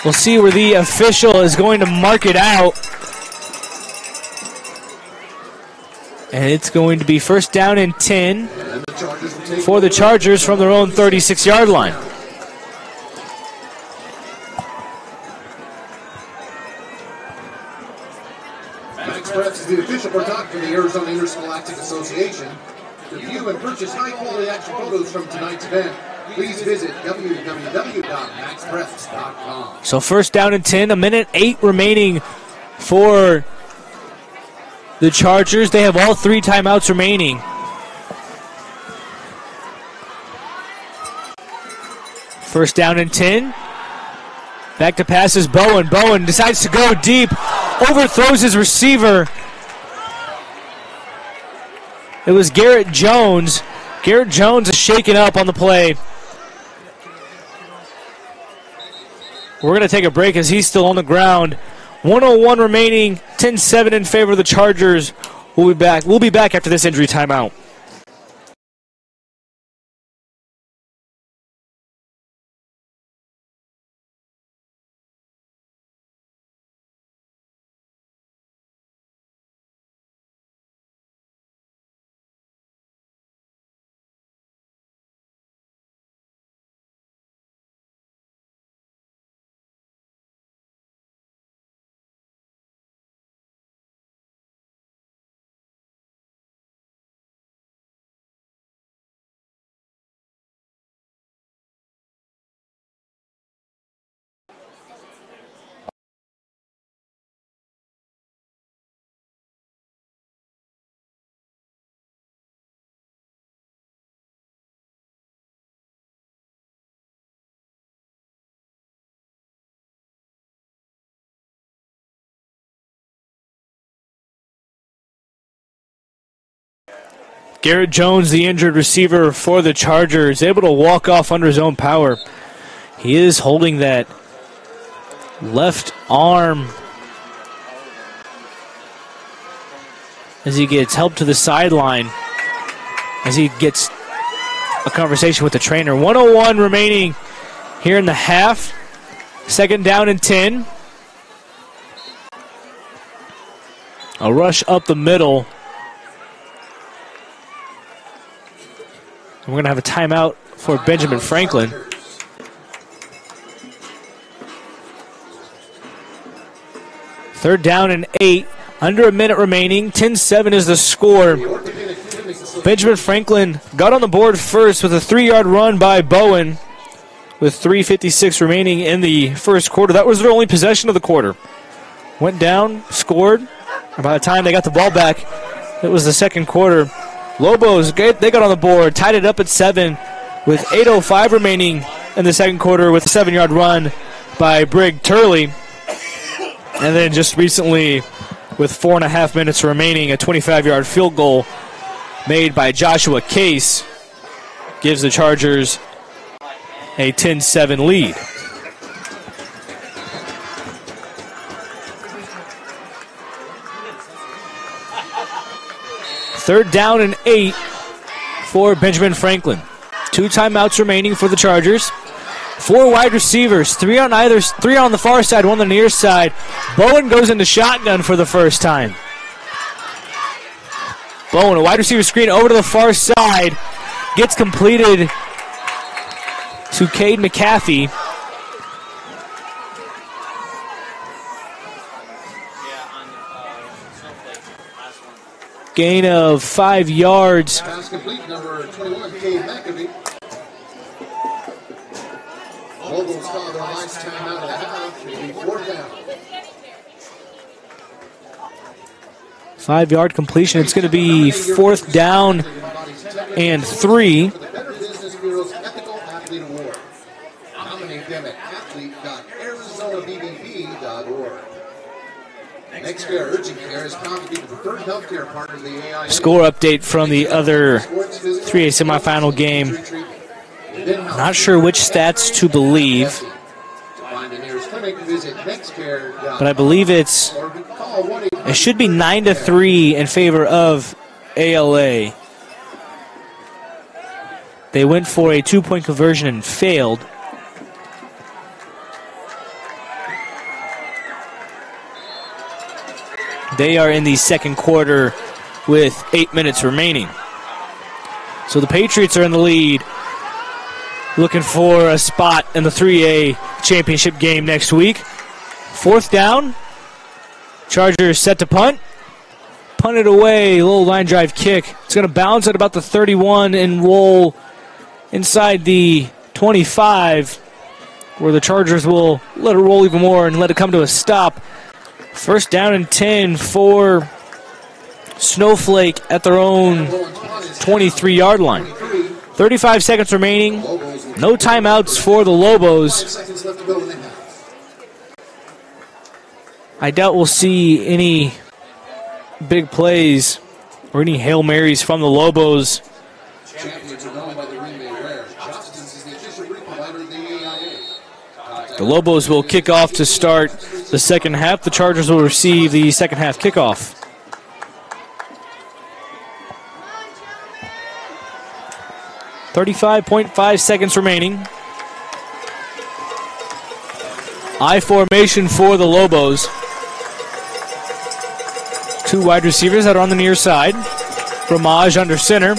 We'll see where the official is going to mark it out. And it's going to be first down and 10 for the Chargers from their own 36 yard line. Max is the official of the Arizona Interscholastic Association. View and purchase high quality action photos from tonight's event, please visit www.maxpreps.com. So first down and 10, a minute eight remaining for the Chargers. They have all three timeouts remaining. First down and 10. Back to passes Bowen. Bowen decides to go deep, overthrows his receiver. It was Garrett Jones. Garrett Jones is shaken up on the play. We're going to take a break as he's still on the ground. 101 remaining, 10-7 in favor of the Chargers. We'll be back. We'll be back after this injury timeout. Garrett Jones, the injured receiver for the Chargers, able to walk off under his own power. He is holding that left arm as he gets help to the sideline as he gets a conversation with the trainer. 101 remaining here in the half. Second down and 10. A rush up the middle We're going to have a timeout for Benjamin Franklin. Third down and eight. Under a minute remaining. 10 7 is the score. Benjamin Franklin got on the board first with a three yard run by Bowen with 3.56 remaining in the first quarter. That was their only possession of the quarter. Went down, scored. by the time they got the ball back, it was the second quarter. Lobos, they got on the board, tied it up at seven with 8.05 remaining in the second quarter with a seven yard run by Brig Turley. And then just recently, with four and a half minutes remaining, a 25 yard field goal made by Joshua Case gives the Chargers a 10 7 lead. Third down and eight for Benjamin Franklin. Two timeouts remaining for the Chargers. Four wide receivers, three on either, three on the far side, one on the near side. Bowen goes into shotgun for the first time. Bowen, a wide receiver screen over to the far side, gets completed to Cade McCaffey. Gain of five yards. Complete, number 21, Cade McAfee. Lobos call their last timeout the half. Be down. Five yard completion. It's going to be fourth down and three. For the Better Business Bureau's Ethical Athlete Award. Nominate them at athlete.arizonabbp.org. Next Care Urgent Care is proud to be the preferred partner of the. Score update from the other 3A semifinal game. Not sure which stats to believe, but I believe it's or call 1 it should be nine to three in favor of ALA. They went for a two point conversion and failed. They are in the second quarter with eight minutes remaining. So the Patriots are in the lead, looking for a spot in the 3A championship game next week. Fourth down. Chargers set to punt. Punt it away. Little line drive kick. It's going to bounce at about the 31 and roll inside the 25, where the Chargers will let it roll even more and let it come to a stop. First down and 10 for Snowflake at their own 23 yard line. 35 seconds remaining. No timeouts for the Lobos. I doubt we'll see any big plays or any Hail Marys from the Lobos. The Lobos will kick off to start the second half. The Chargers will receive the second half kickoff. Thirty-five point five seconds remaining. I formation for the Lobos. Two wide receivers that are on the near side. Ramage under center.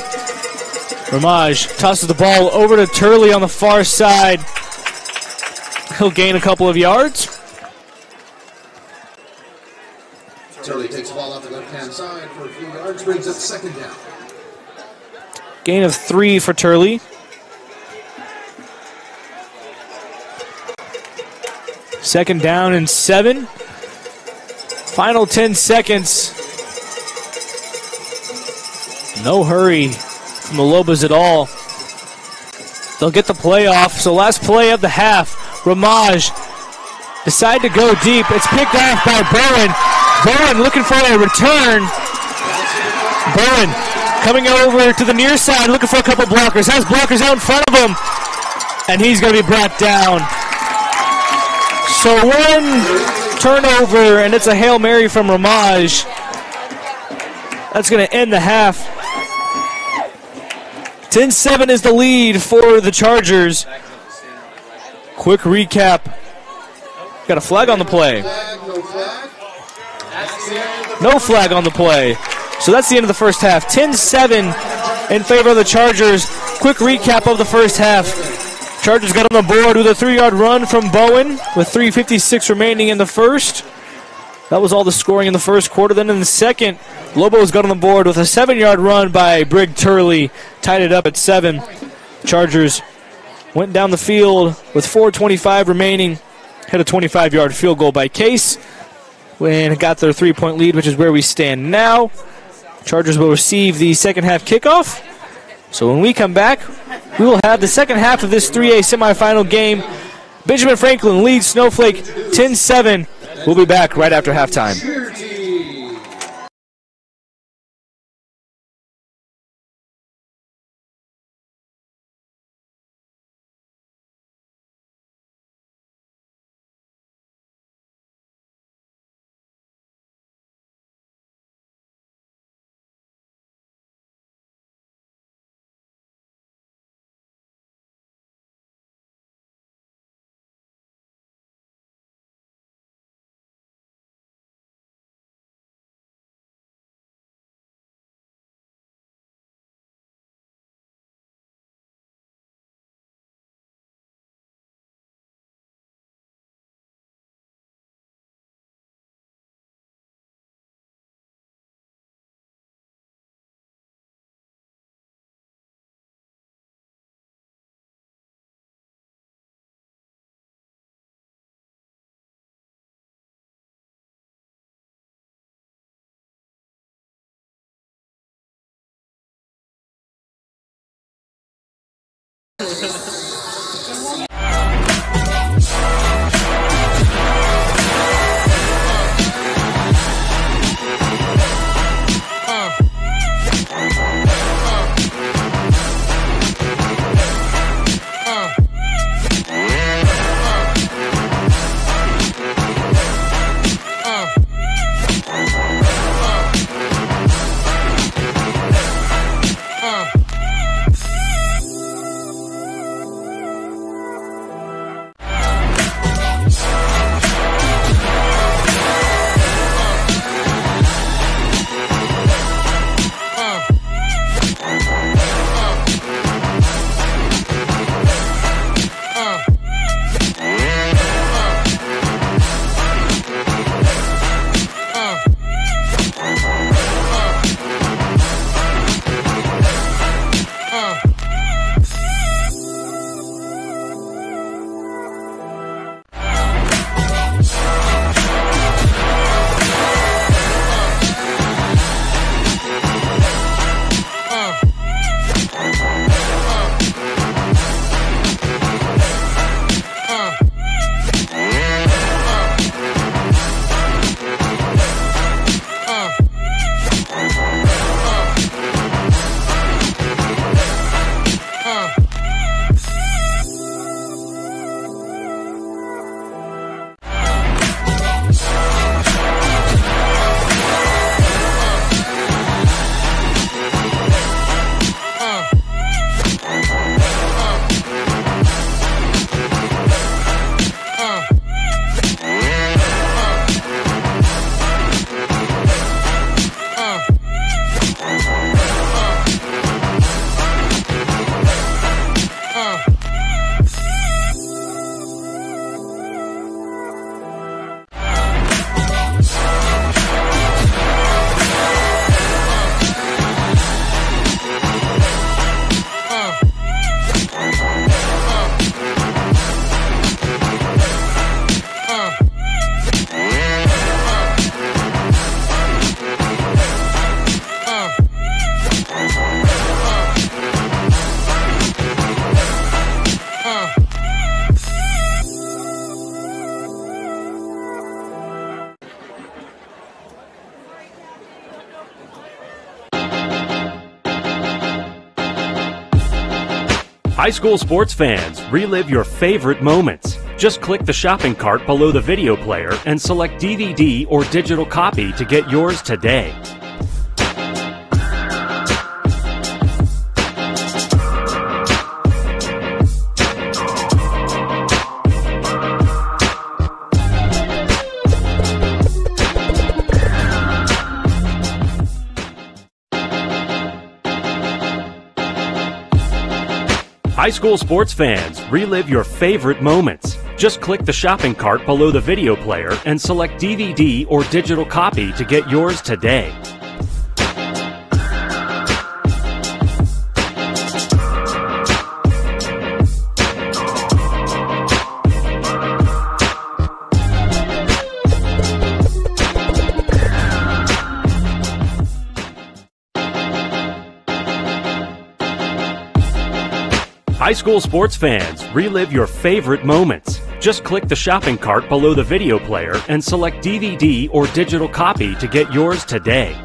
Ramage tosses the ball over to Turley on the far side. He'll gain a couple of yards. Turley takes the ball off the left hand side for a few yards, brings up second down. Gain of three for Turley. Second down and seven. Final 10 seconds. No hurry from the Lobos at all. They'll get the play off. So last play of the half. Ramage decide to go deep. It's picked off by Bowen. Bowen looking for a return. Bowen coming over to the near side looking for a couple blockers. Has blockers out in front of him. And he's going to be brought down. So one turnover, and it's a Hail Mary from Ramage. That's going to end the half. 10 7 is the lead for the Chargers. Quick recap. Got a flag on the play. No flag on the play. So that's the end of the first half. 10 7 in favor of the Chargers. Quick recap of the first half. Chargers got on the board with a three yard run from Bowen with 3.56 remaining in the first. That was all the scoring in the first quarter. Then in the second, Lobos got on the board with a seven yard run by Brig Turley, tied it up at seven. Chargers went down the field with 4.25 remaining, hit a 25 yard field goal by Case, and got their three point lead, which is where we stand now. Chargers will receive the second half kickoff. So when we come back, we will have the second half of this 3A semifinal game. Benjamin Franklin leads Snowflake 10 7. We'll be back right after halftime. ハハハハ! High school sports fans, relive your favorite moments. Just click the shopping cart below the video player and select DVD or digital copy to get yours today. High school sports fans, relive your favorite moments. Just click the shopping cart below the video player and select DVD or digital copy to get yours today. High school sports fans, relive your favorite moments. Just click the shopping cart below the video player and select DVD or digital copy to get yours today.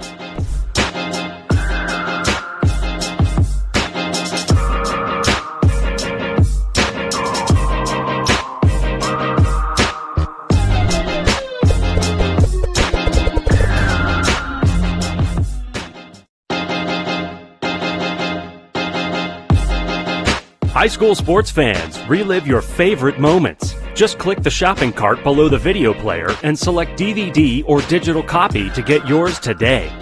High school sports fans, relive your favorite moments. Just click the shopping cart below the video player and select DVD or digital copy to get yours today.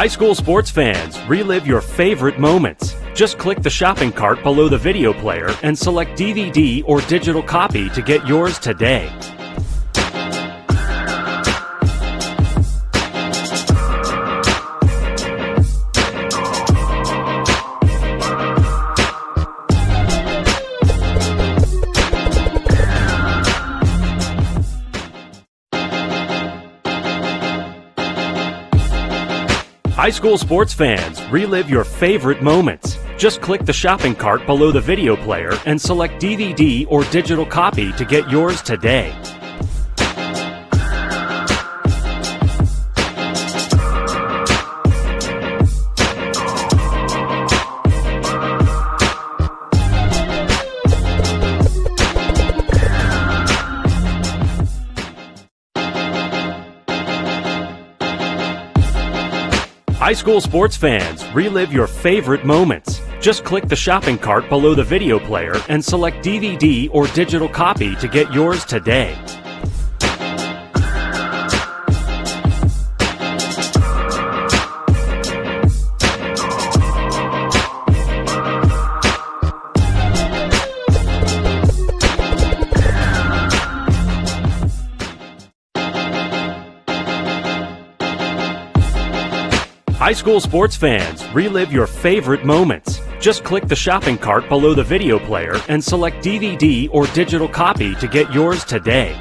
High school sports fans, relive your favorite moments. Just click the shopping cart below the video player and select DVD or digital copy to get yours today. High school sports fans, relive your favorite moments. Just click the shopping cart below the video player and select DVD or digital copy to get yours today. High school sports fans, relive your favorite moments. Just click the shopping cart below the video player and select DVD or digital copy to get yours today. High school sports fans, relive your favorite moments. Just click the shopping cart below the video player and select DVD or digital copy to get yours today.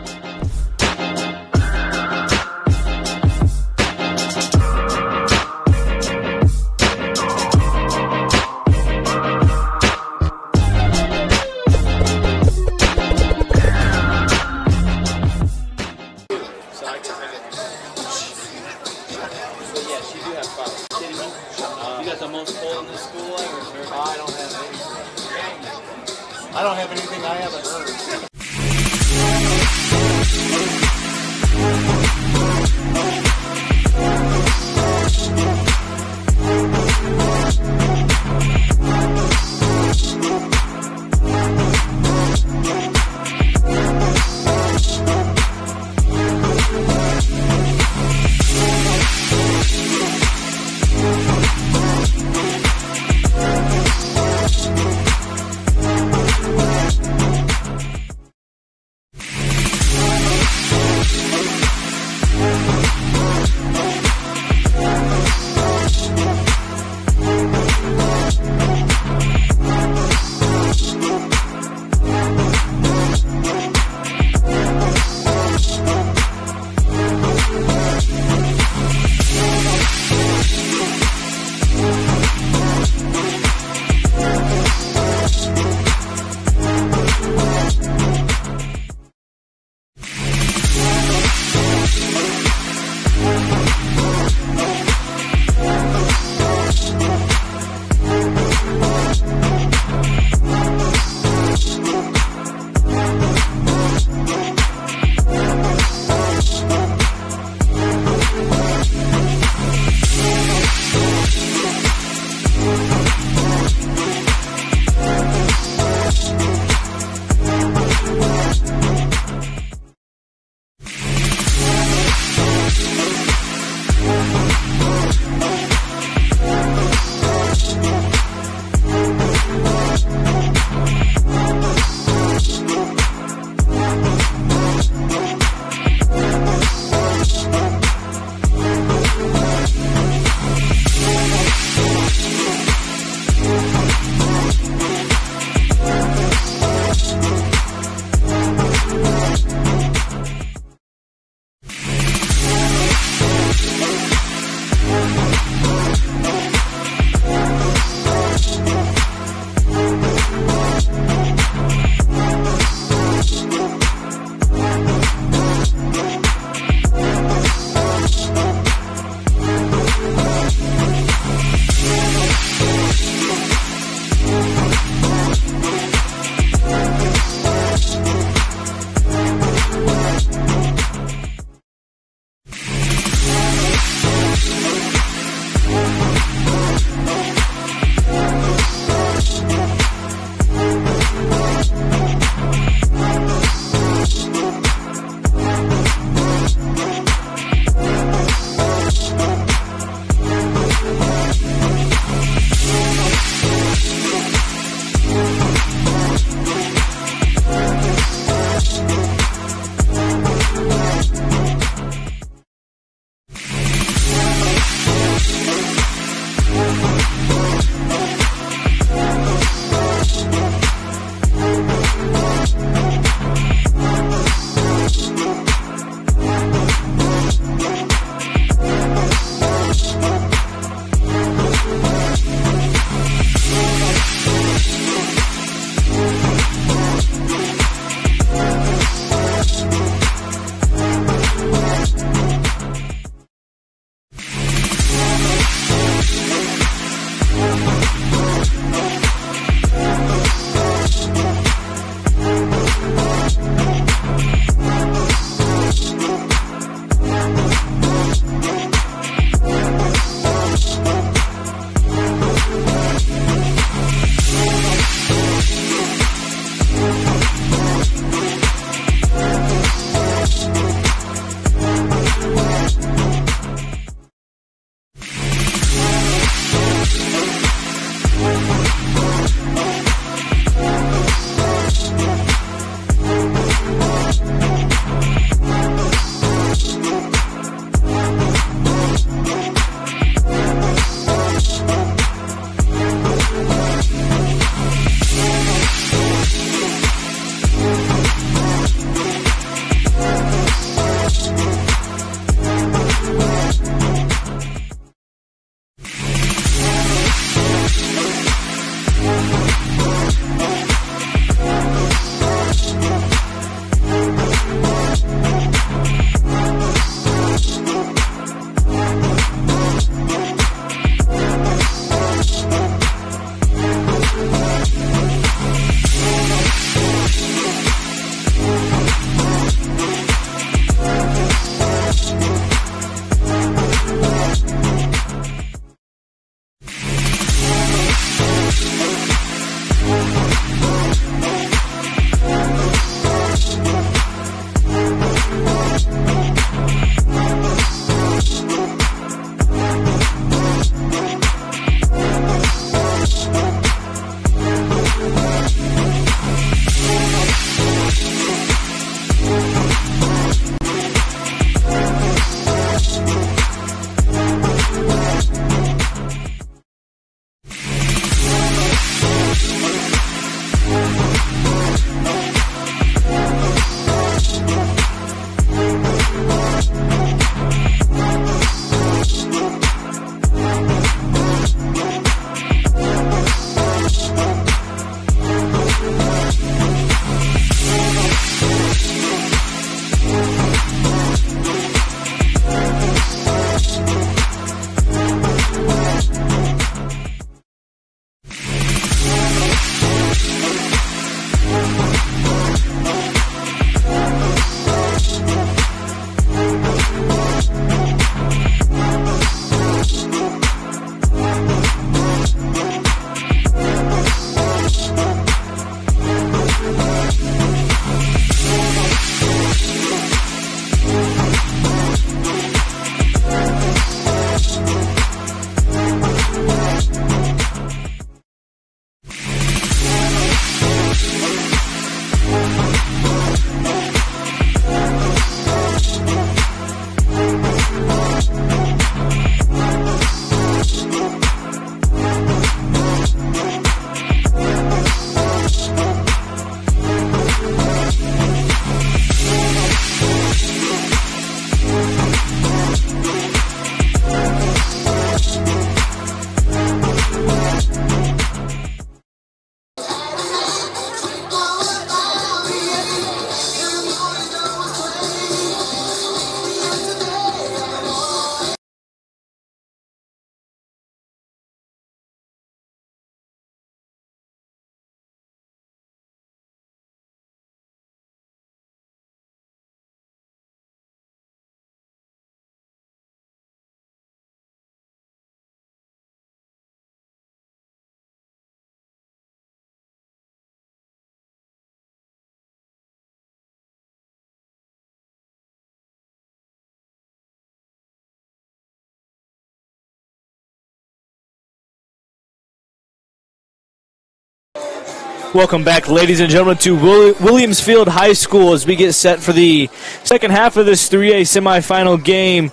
Welcome back, ladies and gentlemen, to Will- Williamsfield High School as we get set for the second half of this 3A semifinal game.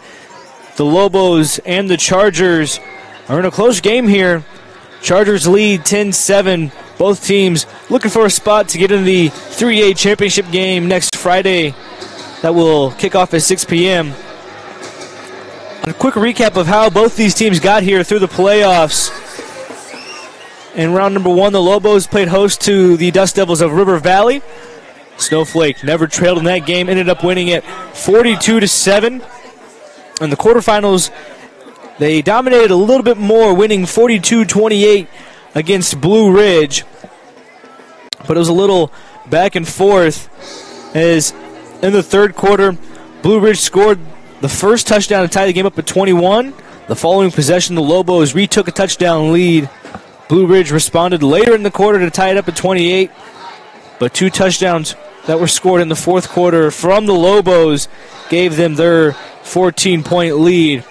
The Lobos and the Chargers are in a close game here. Chargers lead 10 7. Both teams looking for a spot to get into the 3A championship game next Friday. That will kick off at 6 p.m. A quick recap of how both these teams got here through the playoffs. In round number one, the Lobos played host to the Dust Devils of River Valley. Snowflake never trailed in that game, ended up winning it 42 to 7. In the quarterfinals, they dominated a little bit more, winning 42 28 against Blue Ridge. But it was a little back and forth as in the third quarter, Blue Ridge scored the first touchdown to tie the game up at 21. The following possession, the Lobos retook a touchdown lead. Blue Ridge responded later in the quarter to tie it up at 28, but two touchdowns that were scored in the fourth quarter from the Lobos gave them their 14 point lead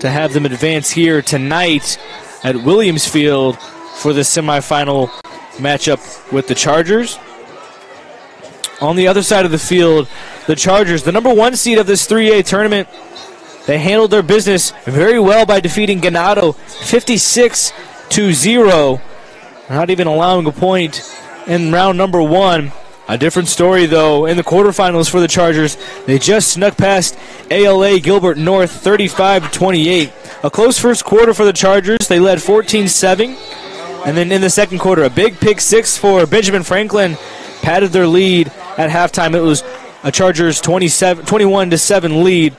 to have them advance here tonight at Williamsfield for the semifinal matchup with the Chargers. On the other side of the field, the Chargers, the number one seed of this 3A tournament, they handled their business very well by defeating Ganado 56 to 0, not even allowing a point in round number one. A different story, though, in the quarterfinals for the Chargers. They just snuck past ALA Gilbert North 35 28. A close first quarter for the Chargers. They led 14 7. And then in the second quarter, a big pick six for Benjamin Franklin padded their lead at halftime. It was a Chargers 27, 21 to 7 lead.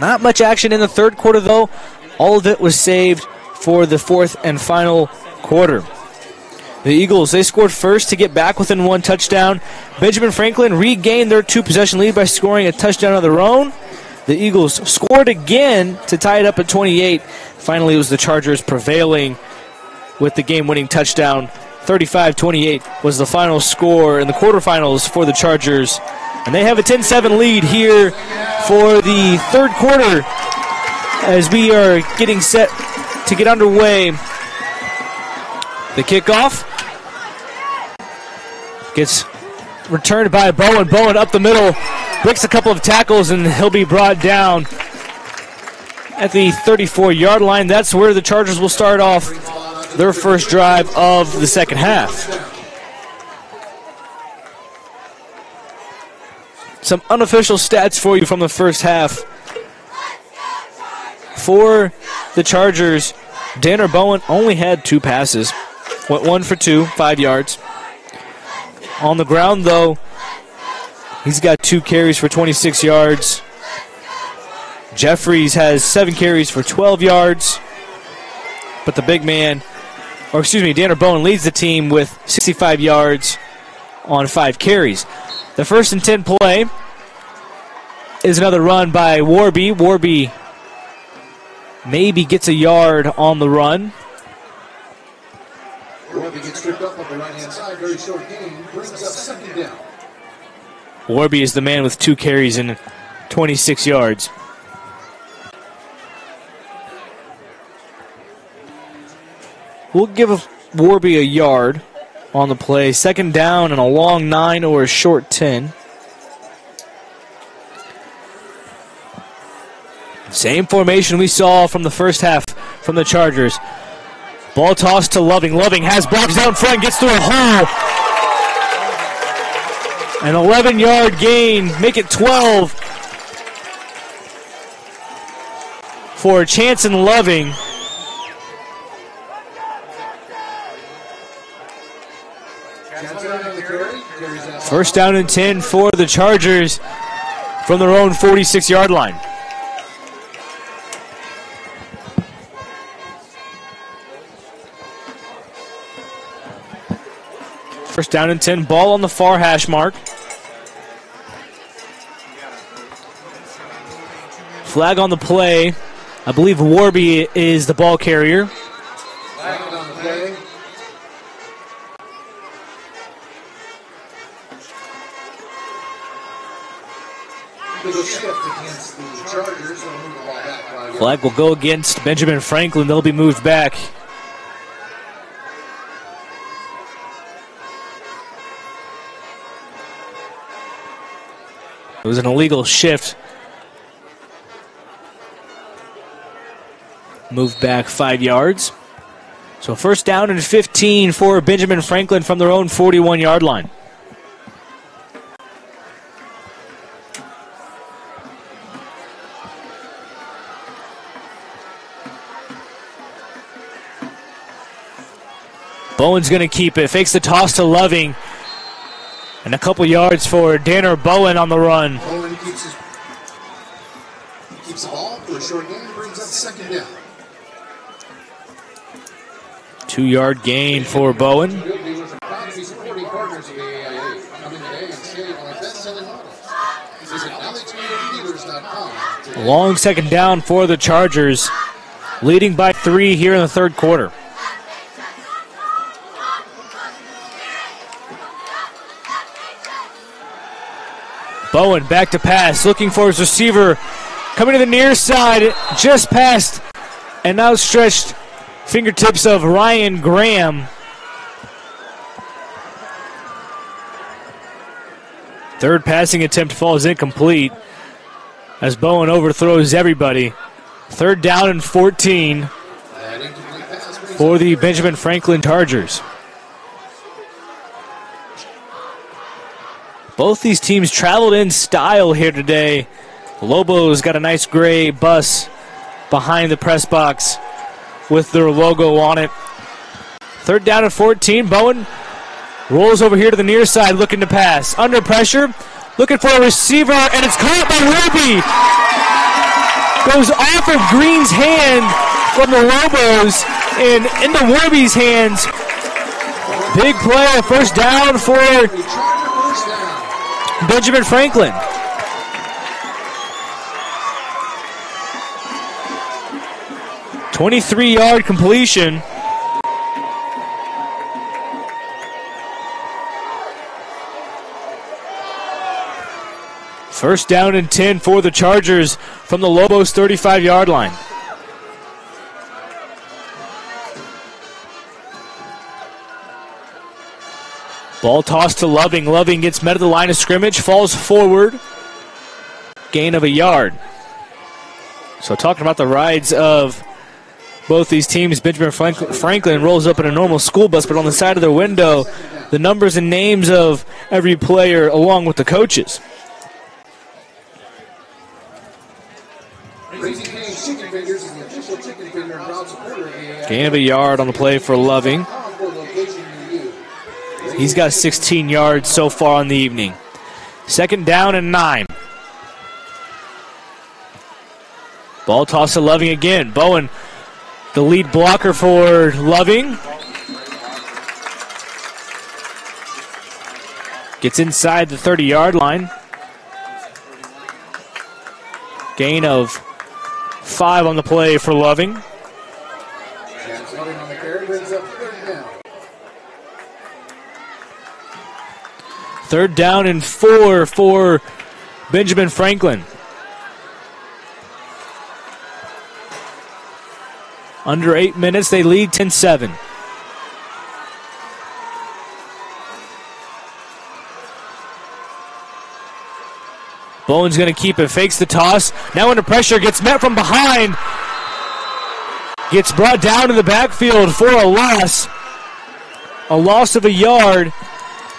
Not much action in the third quarter, though. All of it was saved for the fourth and final quarter. The Eagles, they scored first to get back within one touchdown. Benjamin Franklin regained their two possession lead by scoring a touchdown of their own. The Eagles scored again to tie it up at 28. Finally, it was the Chargers prevailing with the game winning touchdown. 35 28 was the final score in the quarterfinals for the Chargers. And they have a 10 7 lead here for the third quarter as we are getting set to get underway. The kickoff gets returned by Bowen. Bowen up the middle, breaks a couple of tackles, and he'll be brought down at the 34 yard line. That's where the Chargers will start off their first drive of the second half. Some unofficial stats for you from the first half. For the Chargers, Danner Bowen only had two passes. Went one for two, five yards. On the ground, though, he's got two carries for 26 yards. Jeffries has seven carries for 12 yards. But the big man, or excuse me, Danner Bowen leads the team with 65 yards on five carries. The first and 10 play is another run by Warby. Warby maybe gets a yard on the run. Warby gets tripped up on the right hand side. Very short gain. Brings up second down. Warby is the man with two carries and 26 yards. We'll give Warby a yard on the play. Second down and a long nine or a short 10. Same formation we saw from the first half from the Chargers. Ball tossed to Loving. Loving has blocks down front, gets through a hole. An 11 yard gain, make it 12 for Chance and Loving. First down and 10 for the Chargers from their own 46 yard line. First down and 10, ball on the far hash mark. Flag on the play. I believe Warby is the ball carrier. Flag will go against Benjamin Franklin. They'll be moved back. It was an illegal shift. Moved back five yards. So first down and 15 for Benjamin Franklin from their own 41 yard line. Bowen's going to keep it. Fakes the toss to Loving. And a couple yards for Danner Bowen on the run. Bowen keeps his keeps the ball for a short gain, brings up second down. Two yard gain for Bowen. Good dealers are proud to be supporting partners of the AIA. Coming today and save on our best-selling models. Visit alexdealers.com today. Long second down for the Chargers, leading by three here in the third quarter. Bowen back to pass, looking for his receiver, coming to the near side, just past and outstretched fingertips of Ryan Graham. Third passing attempt falls incomplete as Bowen overthrows everybody. Third down and 14 That incomplete pass brings for the Benjamin Franklin Chargers. Both these teams traveled in style here today. Lobos got a nice gray bus behind the press box with their logo on it. Third down and 14. Bowen rolls over here to the near side looking to pass. Under pressure, looking for a receiver, and it's caught by Ruby. Goes off of Green's hand from the Lobos and into Warby's hands. Big play, first down for the Charger first down. Benjamin Franklin. Twenty-three yard completion. First down and 10 for the Chargers from the Lobos 35 yard line. Ball tossed to Loving. Loving gets met at the line of scrimmage, falls forward. Gain of a yard. So, talking about the rides of both these teams, Benjamin Franklin rolls up in a normal school bus, but on the side of their window, the numbers and names of every player along with the coaches. Gain of a yard on the play for Loving. For location near you. He's got 16 yards so far on the evening. Second down and nine. Ball toss to Loving again. Bowen, the lead blocker for Loving. Gets inside the 30 yard line. Gain of five on the play for Loving. Chance Loving on the carry brings up third down. Third down and four for Benjamin Franklin. Under eight minutes, they lead 10 7. Bowen's going to keep it, fakes the toss. Now under pressure, gets met from behind. Gets brought down in the backfield for a loss. A loss of a yard.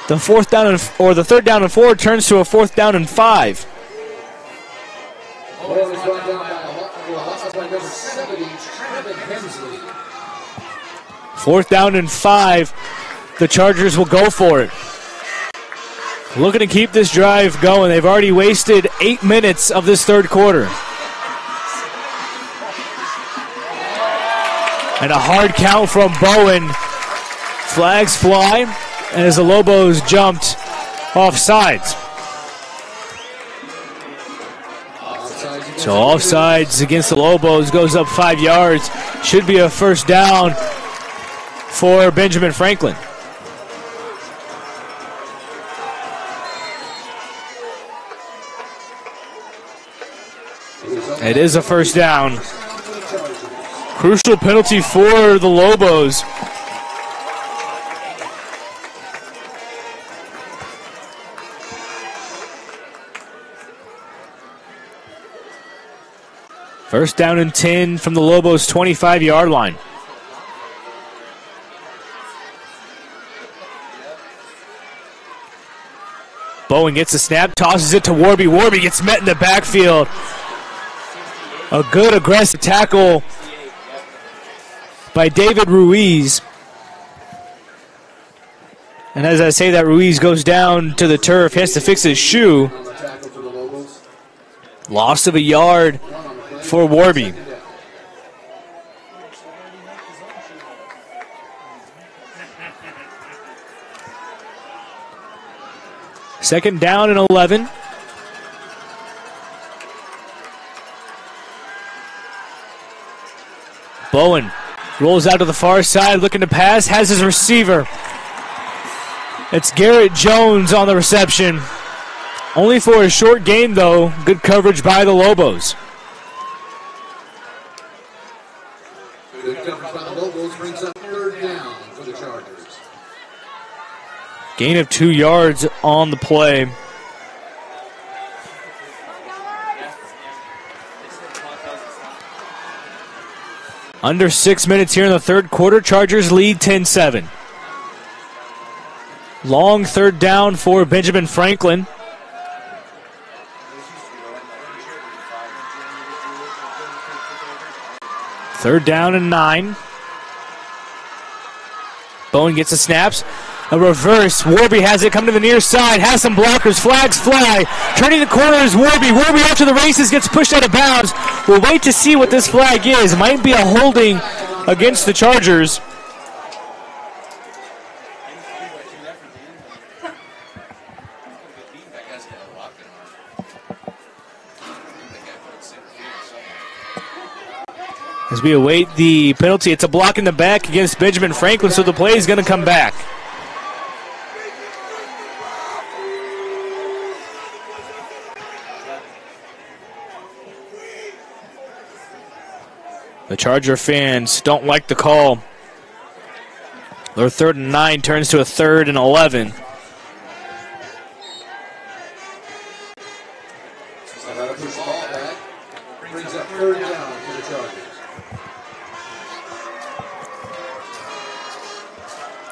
The fourth down and, or the third down and four turns to a fourth down and five. Bowen is brought down by a lot for a loss by number 70, Trevin Hensley. Fourth down and five. The Chargers will go for it. Looking to keep this drive going. They've already wasted eight minutes of this third quarter. And a hard count from Bowen. Flags fly as the Lobos jumped off sides. So offsides against the Lobos goes up five yards. Should be a first down for Benjamin Franklin. It is a first down. Crucial penalty for the Lobos. First down and 10 from the Lobos 25 yard line. Bowen gets the snap, tosses it to Warby. Warby gets met in the backfield. A good aggressive tackle by David Ruiz. And as I say that, Ruiz goes down to the turf, he has to fix his shoe. Loss of a yard for Warby. Second down and 11. Bowen rolls out to the far side, looking to pass, has his receiver. It's Garrett Jones on the reception. Only for a short game, though. Good coverage by the Lobos. Good coverage by the Lobos brings up third down for the Chargers. Gain of two yards on the play. Under six minutes here in the third quarter. Chargers lead 10 7. Long third down for Benjamin Franklin. Third down and nine. Bowen gets the snaps. A reverse. Warby has it. Come to the near side. Has some blockers. Flags fly. Turning the corner is Warby. Warby after the races gets pushed out of bounds. We'll wait to see what this flag is. Might be a holding against the Chargers. As we await the penalty, it's a block in the back against Benjamin Franklin, so the play is going to come back. The Charger fans don't like the call. Their third and nine turns to a third and 11.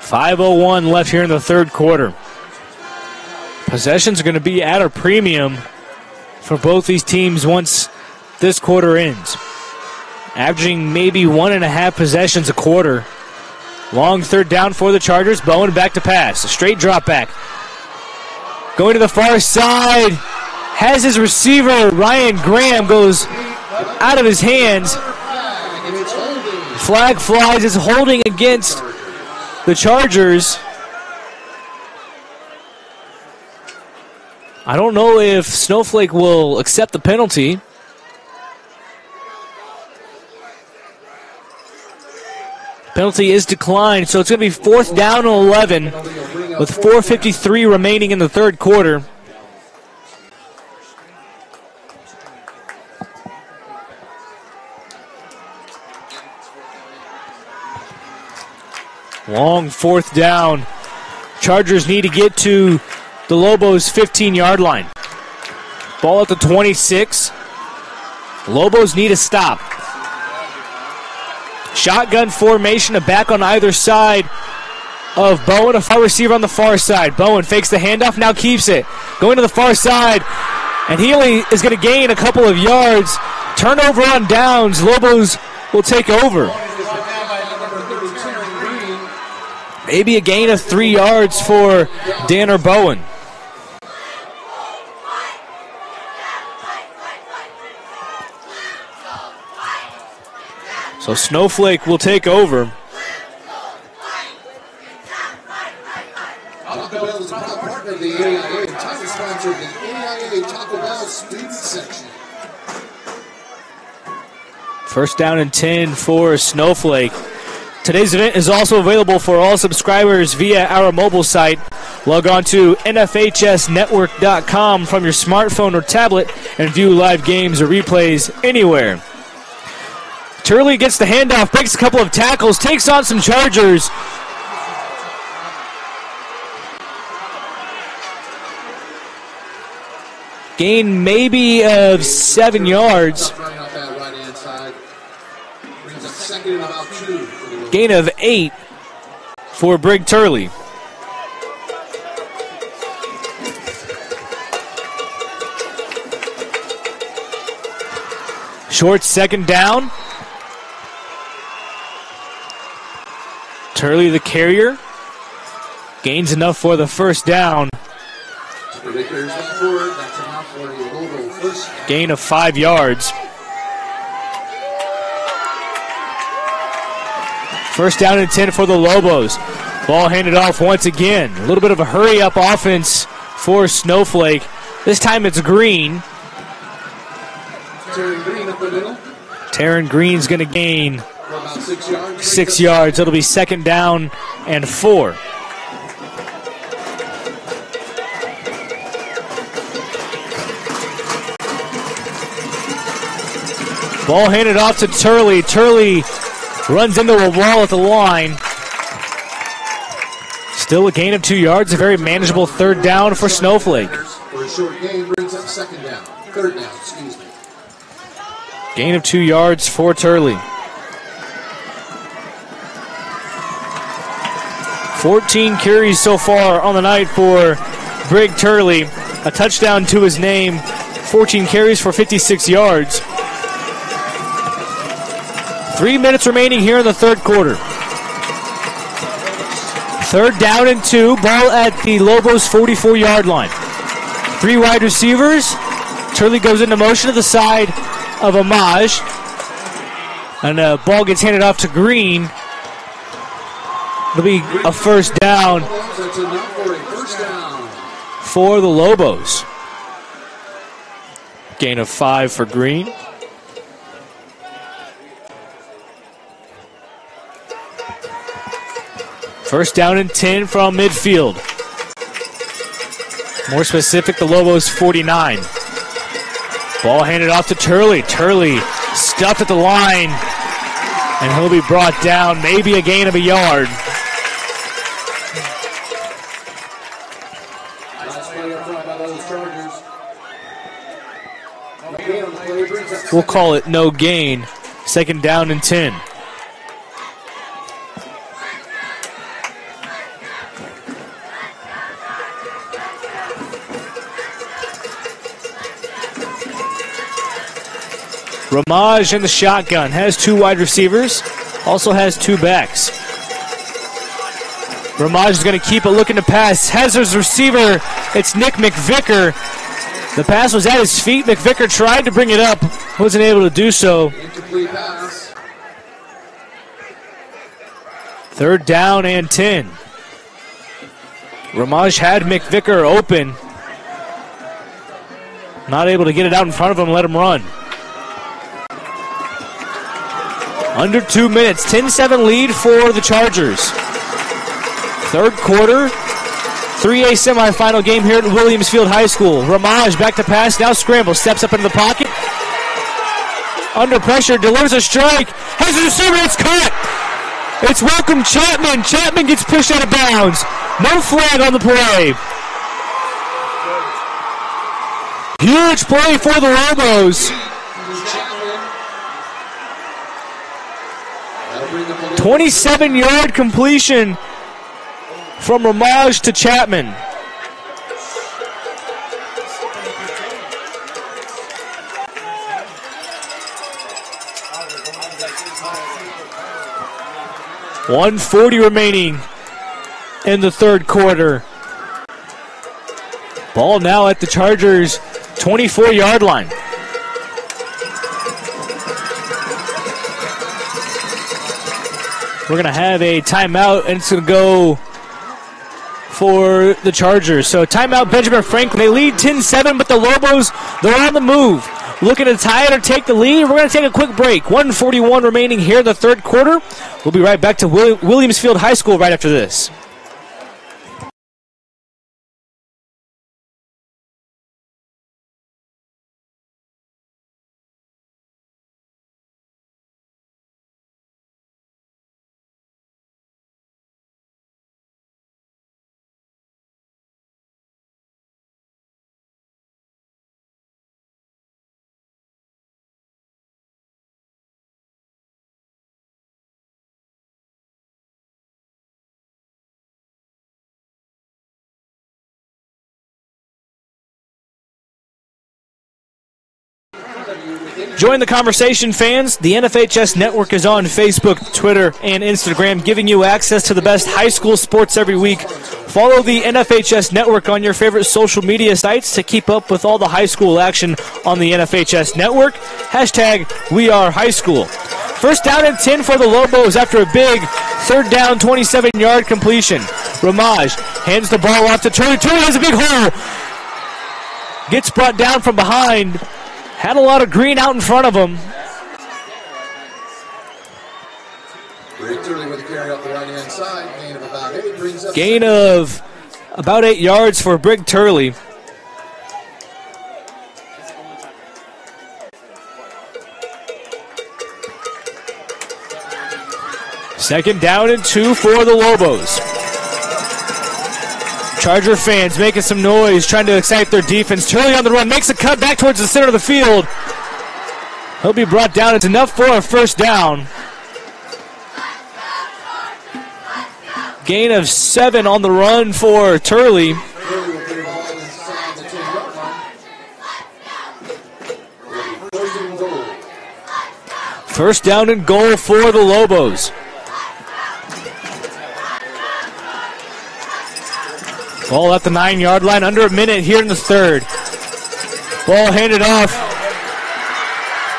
5.01 left here in the third quarter. Possessions are going to be at a premium for both these teams once this quarter ends. Averaging maybe one and a half possessions a quarter. Long third down for the Chargers. Bowen back to pass. A straight drop back. Going to the far side. Has his receiver, Ryan Graham, goes out of his hands. Flag, flies. It's holding against the Chargers. I don't know if Snowflake will accept the penalty. Penalty is declined, so it's going to be fourth down and 11 with 4.53 remaining in the third quarter. Long fourth down. Chargers need to get to the Lobos 15 yard line. Ball at the 26. Lobos need a stop. Shotgun formation, a back on either side of Bowen, a far receiver on the far side. Bowen fakes the handoff, now keeps it. Going to the far side, and Healy is going to gain a couple of yards. Turnover on downs. Lobos will take over. Maybe a gain of three yards for Danner Bowen. So Snowflake will take over. Taco Bell is proud partner of the AIA and title sponsor of the AIA Taco Bell Student Section. First down and 10 for Snowflake. Today's event is also available for all subscribers via our mobile site. Log on to NFHSnetwork.com from your smartphone or tablet and view live games or replays anywhere. Turley gets the handoff, breaks a couple of tackles, takes on some Chargers. Gain maybe of seven yards. Gain of eight for Brig Turley. Short second down. Turley the carrier. Gains enough for the first down. Gain of five yards. First down and 10 for the Lobos. Ball handed off once again. A little bit of a hurry up offense for Snowflake. This time it's Green. Terry Green up the middle Taryn Green's going to gain six yards. six yards. It'll be second down and four. Ball handed off to Turley. Turley runs into a wall at the line. Still a gain of two yards, a very manageable third down for Snowflake. For a short gain, brings up second down. Third down, excuse me. Gain of two yards for Turley. 14 carries so far on the night for Brig Turley. A touchdown to his name. 14 carries for 56 yards. Three minutes remaining here in the third quarter. Third down and two. Ball at the Lobos 44 yard line. Three wide receivers. Turley goes into motion to the side of Ramage. And the ball gets handed off to Green. It'll be a first down. for the Lobos. Gain of five for Green. First down and 10 from midfield. More specific, the Lobos 49. Ball handed off to Turley. Turley stuffed at the line, and he'll be brought down. Maybe a gain of a yard. We'll call it no gain. Second down and 10. Ramage in the shotgun has two wide receivers, also has two backs. Ramage is going to keep it looking to pass. Has his receiver. It's Nick McVicker. The pass was at his feet. McVicker tried to bring it up, wasn't able to do so. Third down and 10. Ramage had McVicker open. Not able to get it out in front of him, let him run. Under two minutes, 10 7 lead for the Chargers. Third quarter, 3A semifinal game here at Williamsfield High School. Ramage back to pass, now scramble, steps up into the pocket. Under pressure, delivers a strike, has a receiver, it's caught! It's welcome Chapman. Chapman gets pushed out of bounds. No flag on the play. Huge play for the Lobos. Chapman. That'll bring up a 27 yard completion from Ramage to Chapman. One forty remaining in the third quarter. Ball now at the Chargers' 24 yard line. We're going to have a timeout, and it's going to go for the Chargers. So, timeout, Benjamin Franklin. They lead 10 7, but the Lobos, they're on the move. Looking to tie it or take the lead. We're going to take a quick break. 141 remaining here in the third quarter. We'll be right back to William- Williamsfield High School right after this. Join the conversation, fans. The NFHS network is on Facebook, Twitter, and Instagram, giving you access to the best high school sports every week. Follow the NFHS network on your favorite social media sites to keep up with all the high school action on the NFHS network. Hashtag We Are High School. First down and 10 for the Lobos after a big third down 27 yard completion. Ramage hands the ball off to Turley. Turley has a big hole. Gets brought down from behind. Had a lot of green out in front of him. Brig Turley with a carry up the right hand side. Gain of about eight. Gain of about eight yards for Brig Turley. Second down and two for the Lobos. Charger fans making some noise, trying to excite their defense. Turley on the run, makes a cut back towards the center of the field. He'll be brought down. It's enough for a first down. Gain of seven on the run for Turley. Turley will put the ball inside the 10 yard line. First. First down and goal for the Lobos. Ball at the nine yard line, under a minute here in the third. Ball handed off.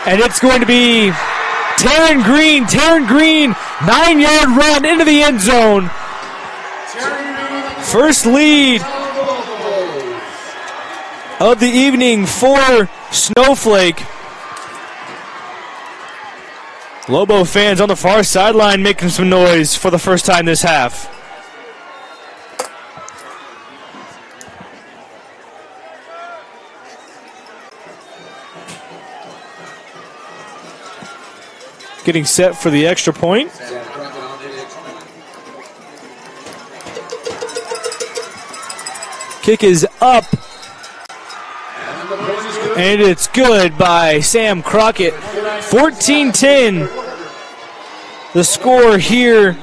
And it's going to be Taryn Green. Taryn Green, nine yard run into the end zone. First lead of the evening for Snowflake. Lobo fans on the far sideline making some noise for the first time this half. Getting set for the extra point. Kick is up, and it's good by Sam Crockett. 14 10. The score here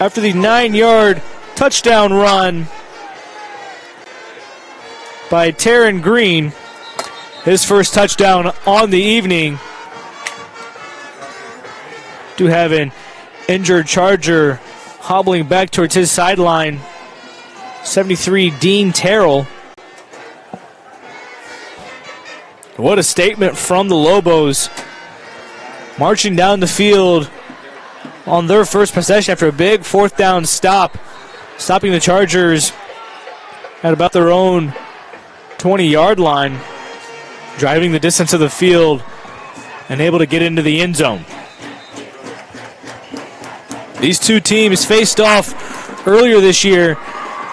after the nine yard touchdown run by Taryn Green. His first touchdown on the evening. Do have an injured Charger hobbling back towards his sideline. 73 Dean Terrell. What a statement from the Lobos. Marching down the field on their first possession after a big fourth down stop, stopping the Chargers at about their own 20 yard line, driving the distance of the field and able to get into the end zone. These two teams faced off earlier this year.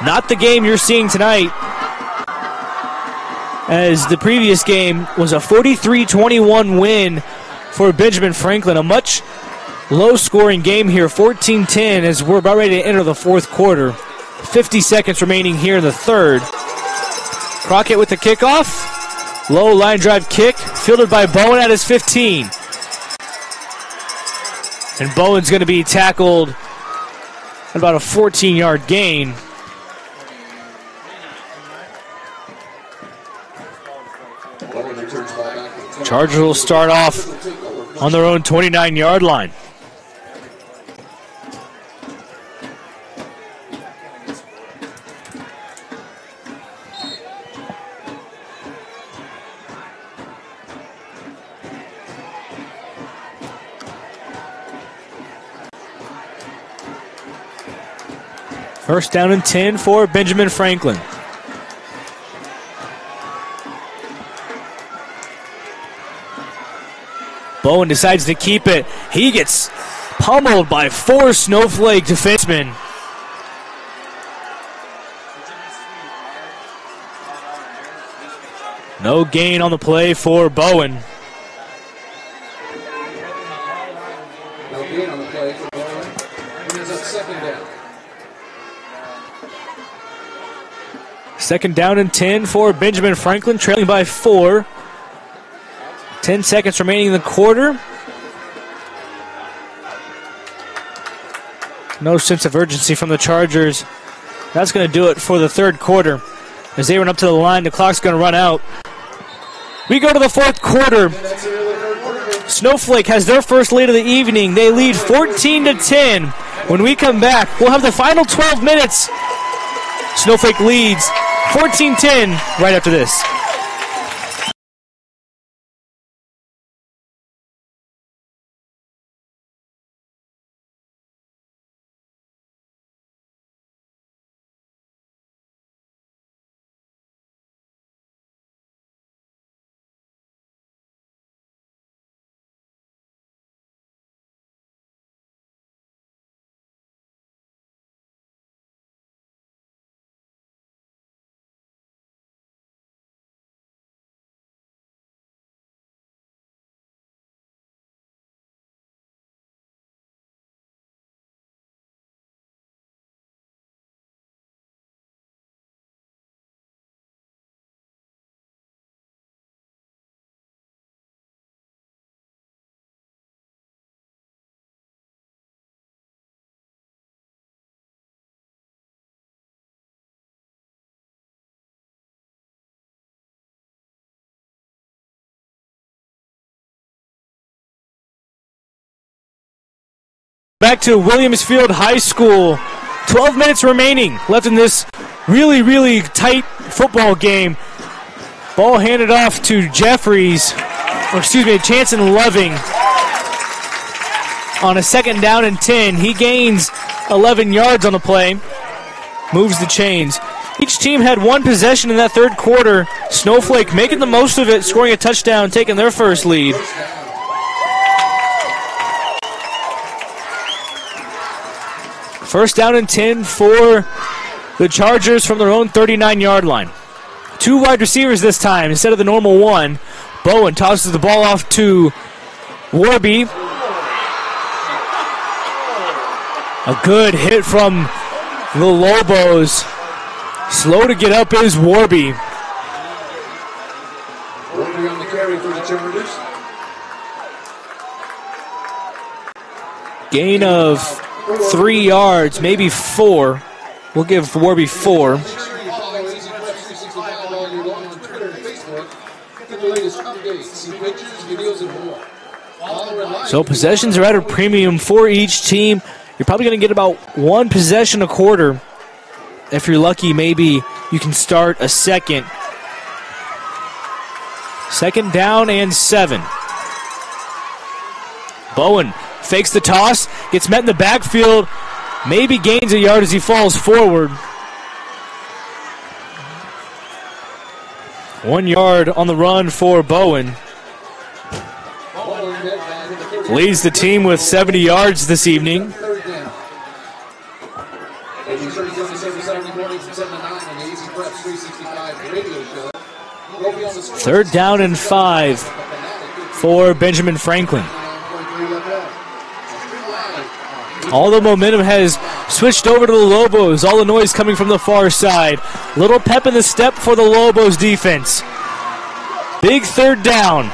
Not the game you're seeing tonight, as the previous game was a 43 21 win for Benjamin Franklin. A much low scoring game here, 14 10, as we're about ready to enter the fourth quarter. 50 seconds remaining here in the third. Crockett with the kickoff. Low line drive kick, fielded by Bowen at his 15. And Bowen's going to be tackled at about a 14 yard gain. Bowen returns ball back to the 20. Chargers will start off on their own 29 yard line. First down and 10 for Benjamin Franklin. Bowen decides to keep it. He gets pummeled by four Snowflake defensemen. No gain on the play for Bowen. No Second down and 10 for Benjamin Franklin, trailing by four. 10 seconds remaining in the quarter. No sense of urgency from the Chargers. That's going to do it for the third quarter. As they run up to the line, the clock's going to run out. We go to the fourth quarter. Snowflake has their first lead of the evening. They lead 14 to 10. When we come back, we'll have the final 12 minutes. Snowflake leads 14 10 right after this. Back to Williamsfield High School. 12 minutes remaining left in this really, really tight football game. Ball handed off to Jeffries, or excuse me, Chanson Loving on a second down and 10. He gains 11 yards on the play, moves the chains. Each team had one possession in that third quarter. Snowflake making the most of it, scoring a touchdown, taking their first lead. First down and 10 for the Chargers from their own 39 yard line. Two wide receivers this time instead of the normal one. Bowen tosses the ball off to Warby. A good hit from the Lobos. Slow to get up is Warby. Warby on the carry for the Chargers. Gain of three yards, maybe four. We'll give Warby four. Make sure you follow AZ Prep 365 all year long on Twitter and Facebook. Get the latest updates, see pictures, videos, and more. Follow and like. So possessions are at a premium for each team. You're probably going to get about one possession a quarter. If you're lucky, maybe you can start a second. Second down and seven. Bowen fakes the toss, gets met in the backfield, maybe gains a yard as he falls forward. One yard on the run for Bowen. Leads the team with 70 yards this evening. Third down. Make sure you join us every Saturday morning from 7 to 9 on the AZ Prep 365 radio show. We'll be on the screen. Third down and five for Benjamin Franklin. 9.3 left. All the momentum has switched over to the Lobos. All the noise coming from the far side. Little pep in the step for the Lobos defense. Big third down.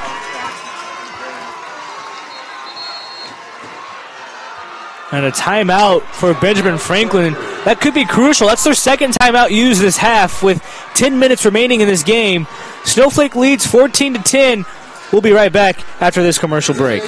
And a timeout for Benjamin Franklin. That could be crucial. That's their second timeout used this half with 10 minutes remaining in this game. Snowflake leads 14 to 10. We'll be right back after this commercial break.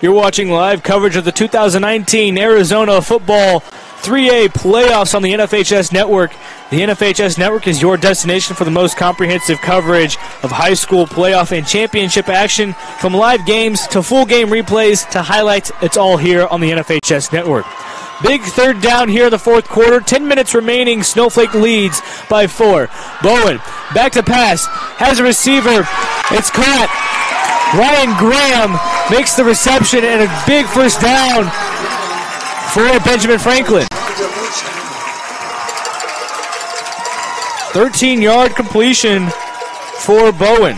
You're watching live coverage of the 2019 Arizona Football 3A playoffs on the NFHS Network. The NFHS Network is your destination for the most comprehensive coverage of high school playoff and championship action. From live games to full game replays to highlights, it's all here on the NFHS Network. Big third down here in the fourth quarter. 10 minutes remaining. Snowflake leads by four. Bowen back to pass. Has a receiver. It's caught. Ryan Graham makes the reception and a big first down for Benjamin Franklin. 13 yard completion for Bowen.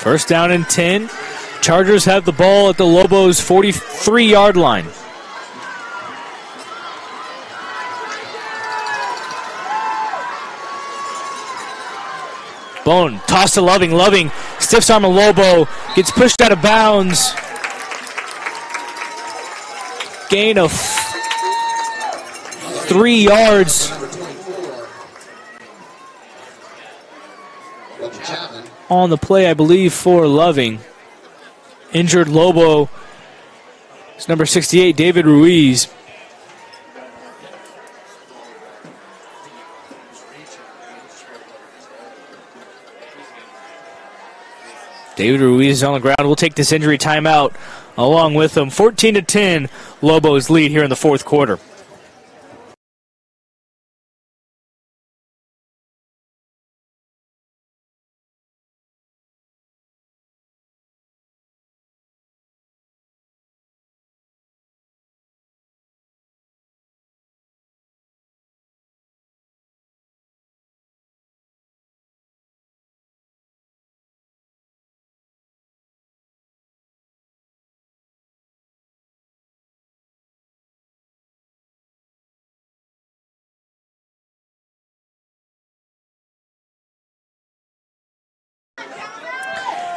First down and 10. Chargers have the ball at the Lobos 43 yard line. Bowen toss to Loving. Loving stiffs arm a Lobo. Gets pushed out of bounds. Gain of three yards Number 24. Reggie Chapman. on the play, I believe, for Loving. Injured Lobo. It's number 68, David Ruiz. David Ruiz is on the ground. We'll take this injury timeout along with them. 14 to 10, Lobos lead here in the fourth quarter.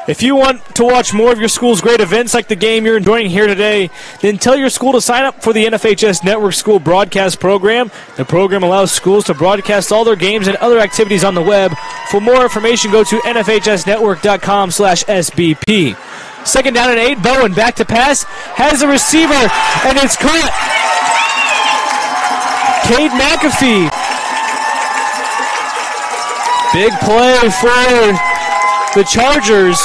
If you want to watch more of your school's great events like the game you're enjoying here today, then tell your school to sign up for the NFHS Network School Broadcast Program. The program allows schools to broadcast all their games and other activities on the web. For more information, go to nfhsnetwork.com slash SBP. Second down and eight, Bowen back to pass, has a receiver, and it's caught. Cade McAfee. Big play for the Chargers.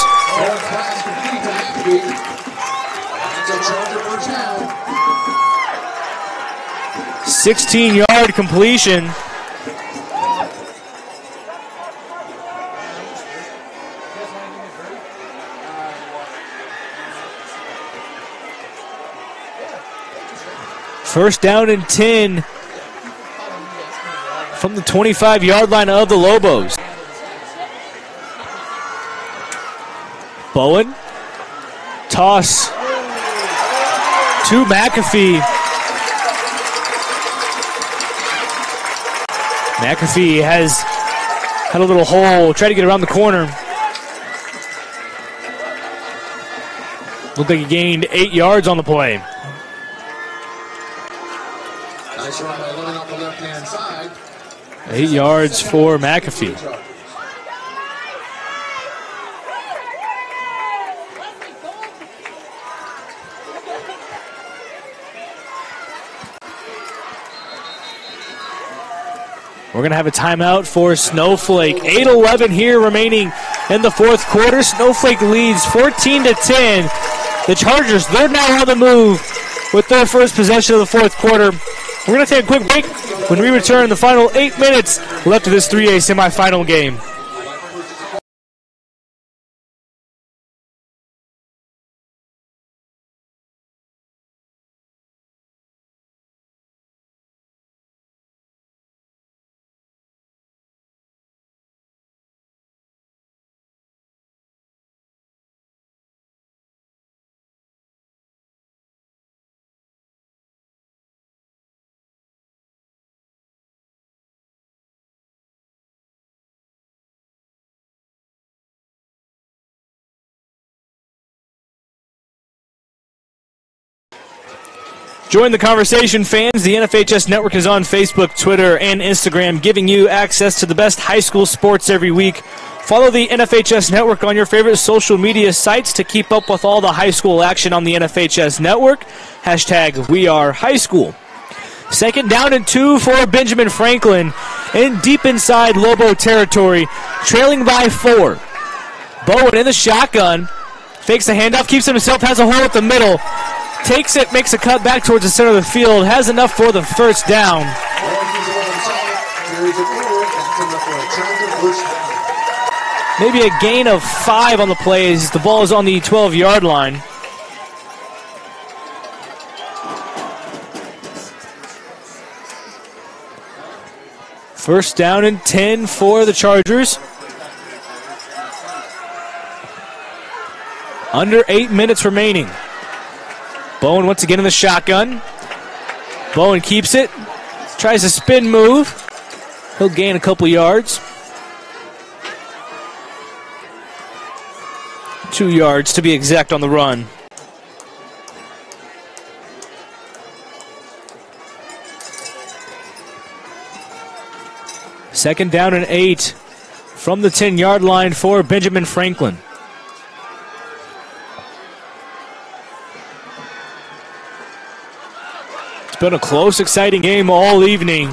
16 yard completion. First down and 10 from the 25 yard line of the Lobos. Bowen. Toss to McAfee. McAfee has had a little hole, tried to get around the corner. Looked like he gained eight yards on the play. Nice run by the left hand side. Eight yards for McAfee. We're going to have a timeout for Snowflake. 8 11 here remaining in the fourth quarter. Snowflake leads 14 to 10. The Chargers, they're now on the move with their first possession of the fourth quarter. We're going to take a quick break. When we return, the final eight minutes left of this 3A semifinal game. Join the conversation, fans. The NFHS Network is on Facebook, Twitter, and Instagram, giving you access to the best high school sports every week. Follow the NFHS Network on your favorite social media sites to keep up with all the high school action on the NFHS Network. Hashtag We Are High School. Second down and two for Benjamin Franklin in deep inside Lobo territory, trailing by four. Bowen in the shotgun, fakes the handoff, keeps himself, has a hole at the middle, takes it, makes a cut back towards the center of the field, has enough for the first down. Maybe a gain of five on the play as the ball is on the 12 yard line. First down and 10 for the Chargers. Under eight minutes remaining. Bowen once again in the shotgun. Bowen keeps it. Tries a spin move. He'll gain a couple yards. Two yards to be exact on the run. Second down and eight from the 10 yard line for Benjamin Franklin. Been a close, exciting game all evening.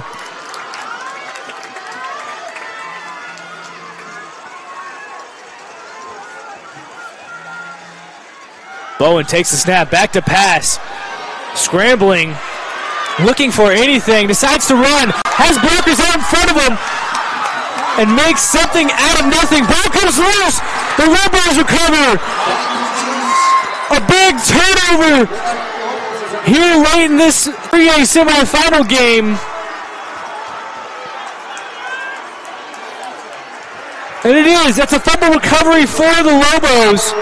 Bowen takes the snap, back to pass. Scrambling, looking for anything, decides to run, has blockers out in front of him, and makes something out of nothing. Ball comes loose. The Rebels recover. A big turnover here late in this 3A semifinal game. And it is. That's a fumble recovery for the Lobos.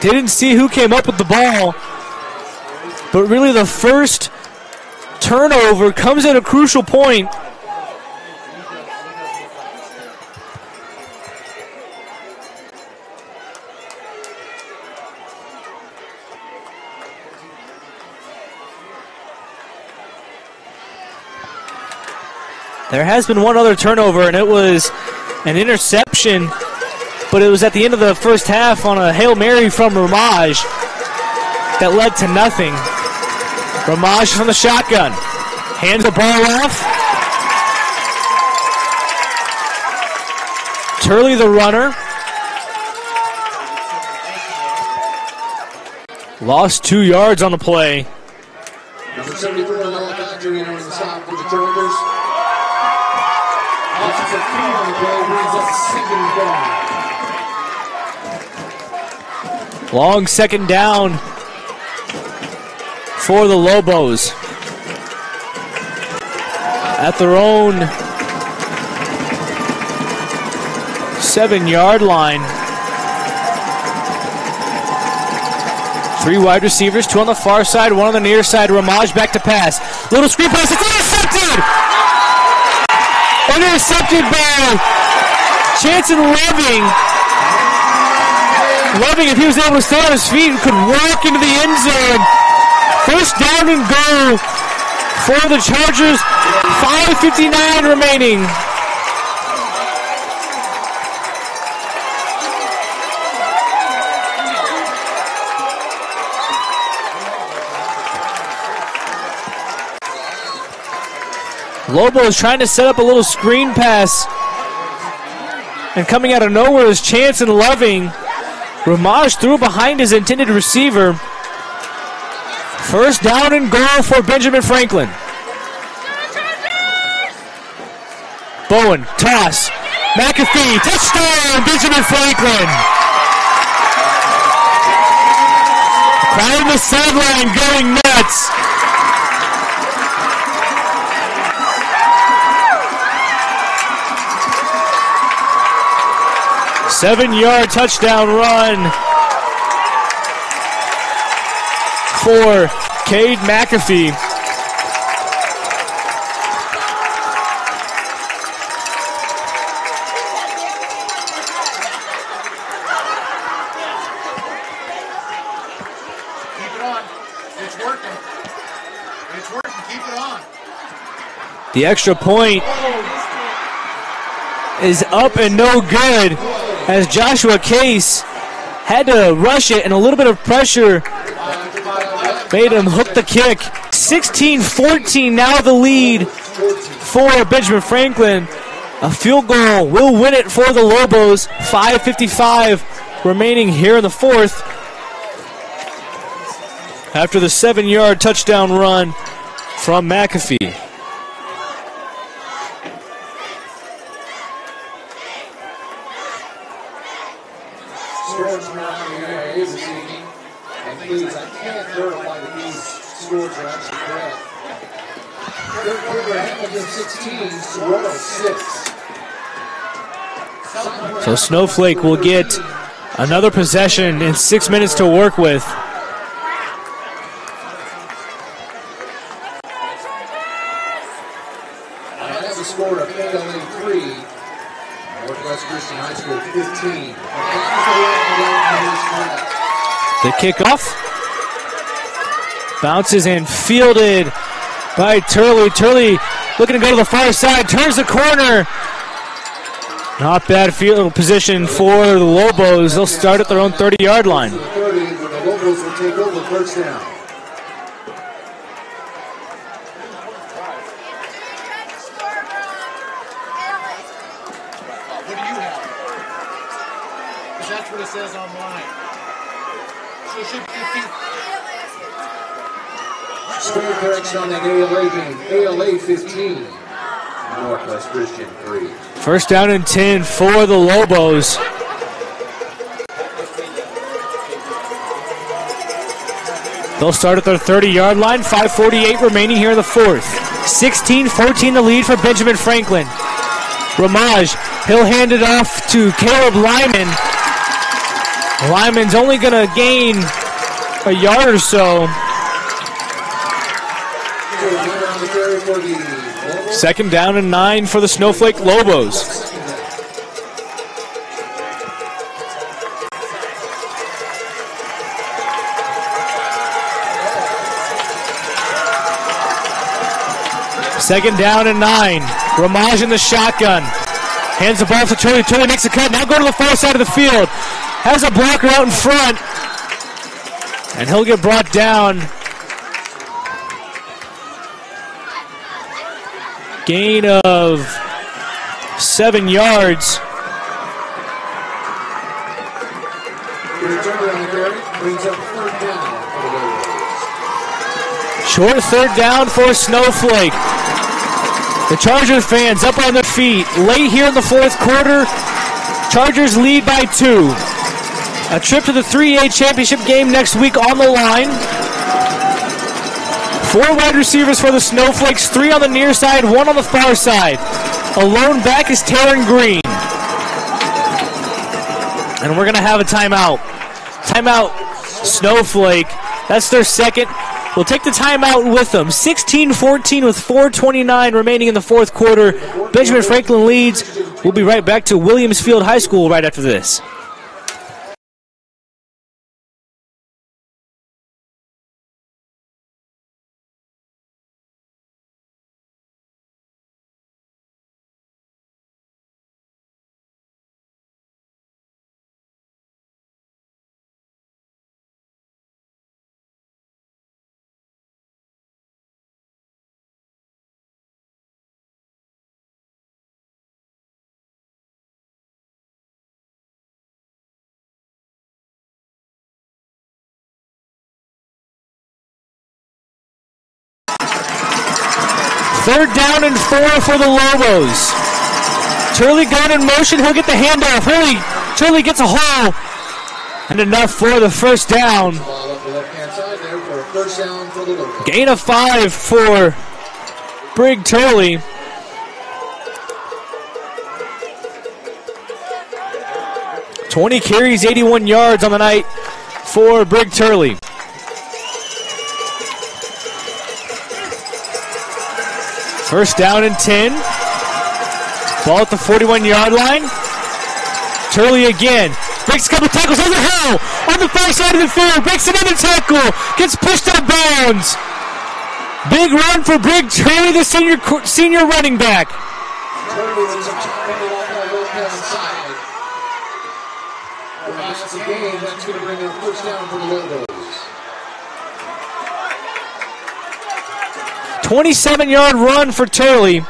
Didn't see who came up with the ball. But really, the first turnover comes at a crucial point. There has been one other turnover, and it was an interception, but it was at the end of the first half on a Hail Mary from Ramage that led to nothing. Ramage from the shotgun. Hands the ball off. Turley the runner. Lost two yards on the play. Number 74, Noah Factory entering the the. Play brings up second goal. Long second down for the Lobos. At their own seven yard line. Three wide receivers, two on the far side, one on the near side. Ramage back to pass. Little screen pass, it's intercepted! Intercepted by Chanson Loving. Loving, if he was able to stay on his feet, and could walk into the end zone. First down and goal for the Chargers. 5.59 remaining. Lobo is trying to set up a little screen pass. And coming out of nowhere is Chanson Loving. Ramage threw behind his intended receiver. First down and goal for Benjamin Franklin. Bowen, toss. McAfee, touchdown, Benjamin Franklin. Crowd on the sideline going nuts. Seven yard touchdown run for Cade McAfee. Keep it on. It's working. It's working. Keep it on. The extra point is up and no good as Joshua Case had to rush it and a little bit of pressure made him hook the kick. 16 14 now the lead for Benjamin Franklin. A field goal will win it for the Lobos. 5.55 remaining here in the fourth. after the seven yard touchdown run from McAfee. Scores from around the area this evening. And please, I can't verify that these scores are actually correct. Third quarter, Hamilton 16, Sorrento 6. So Snowflake will get another possession and six minutes to work with. The score of ALA 3, Northwest Christian High School 15. The kickoff bounces and fielded by Turley. Turley looking to go to the far side, turns the corner. Not bad field position for the Lobos. They'll start at their own 30 yard line. 30, where the Lobos will take over first down. What do you have? That's what it says online. So it should be 15. Score correction on that ALA. ALA 15, Northwest Christian 3. First down and 10 for the Lobos. They'll start at their 30 yard line. 5.48 remaining here in the fourth. 16 14 the lead for Benjamin Franklin. Ramage, he'll hand it off to Caleb Lyman. Lyman's only going to gain a yard or so. Runner on the carry for the Lobos. Second down and nine for the Snowflake Lobos. Second down and nine. Ramage in the shotgun. Hands the ball to Tony. Tony makes a cut. Now go to the far side of the field. Has a blocker out in front. And he'll get brought down. Gain of seven yards. Short third down for Snowflake. The Chargers fans up on their feet. Late here in the fourth quarter. Chargers lead by two. A trip to the 3A championship game next week on the line. Four wide receivers for the Snowflakes, three on the near side, one on the far side. Alone back is Taryn Green. And we're going to have a timeout. Timeout, Snowflake. That's their second. We'll take the timeout with them. 16 14 with 4.29 remaining in the fourth quarter. Benjamin Franklin leads. We'll be right back to Williamsfield High School right after this. Third down and four for the Lobos. Turley got in motion. He'll get the handoff. Hurley, Turley gets a hole. And enough for the first down. Gain of five for Brig Turley. Twenty carries, 81 yards on the night for Brig Turley. First down and 10. Ball at the 41 yard line. Turley again. Breaks a couple tackles on the hill. On the far side of the field. Breaks another tackle. Gets pushed out of bounds. Big run for Brig Turley, the senior senior running back. That's going to bring a first down for the 27 yard run for Turley.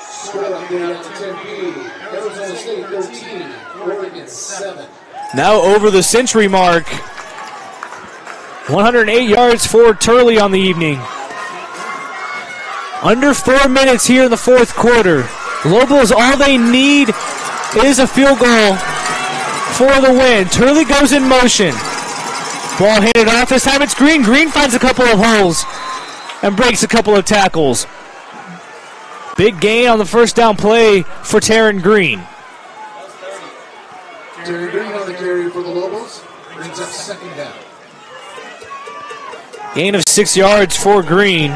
Score update on Tempe. Arizona State 13, Oregon 7. Now over the century mark. 108 yards for Turley on the evening. Under four minutes here in the fourth quarter. Lobos, all they need is a field goal for the win. Turley goes in motion. Ball handed off. This time it's Green. Green finds a couple of holes and breaks a couple of tackles. Big gain on the first down play for Taryn Green. Terry Green on the carry for the Lobos. Brings up second down. Gain of six yards for Green.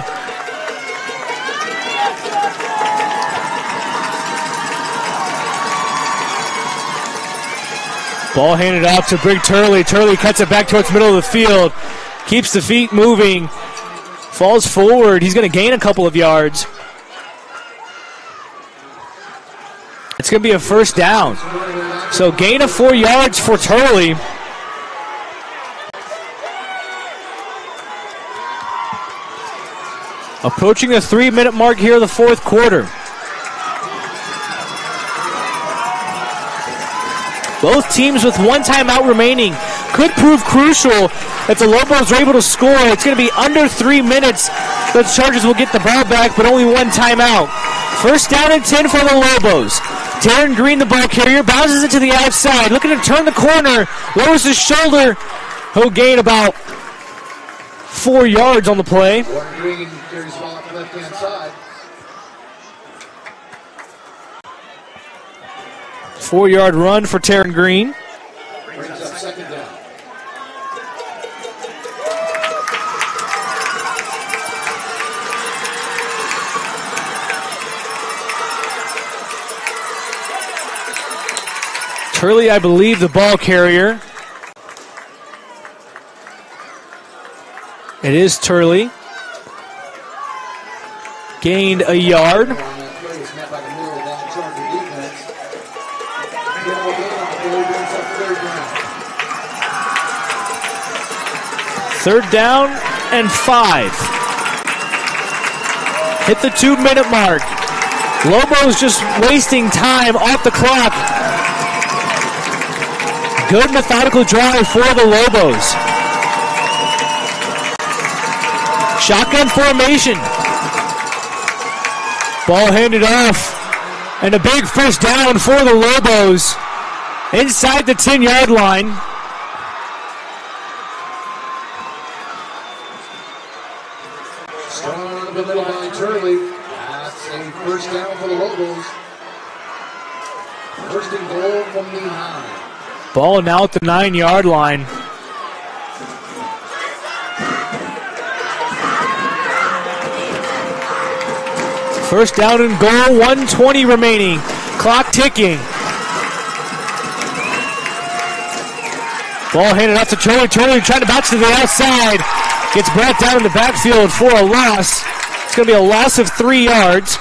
Ball handed off to Brig Turley. Turley cuts it back towards middle of the field. Keeps the feet moving. Falls forward. He's going to gain a couple of yards. It's going to be a first down. So gain of four yards for Turley. Approaching the three minute mark here of the fourth quarter. Both teams with one timeout remaining could prove crucial if the Lobos are able to score. It's going to be under three minutes. The Chargers will get the ball back, but only one timeout. First down and 10 for the Lobos. Darren Green, the ball carrier, bounces it to the outside, looking to turn the corner, lowers his shoulder. He'll gain about four yards on the play. Warren Green carries the ball up the left hand side. Four yard run for Taryn Green. Turley, I believe, the ball carrier. It is Turley. Gained a yard. Third down and five. Hit the two minute mark. Lobo's just wasting time off the clock. Good methodical drive for the Lobos. Shotgun formation. Ball handed off. And a big first down for the Lobos inside the 10 yard line. Strong on the middle by Turley. That's a first down for the Lobos. First and goal from the. Ball now at the nine yard line. First down and goal, 120 remaining. Clock ticking. Ball handed off to Turley. Turley trying to bounce to the outside. Gets brought down in the backfield for a loss. It's going to be a loss of three yards.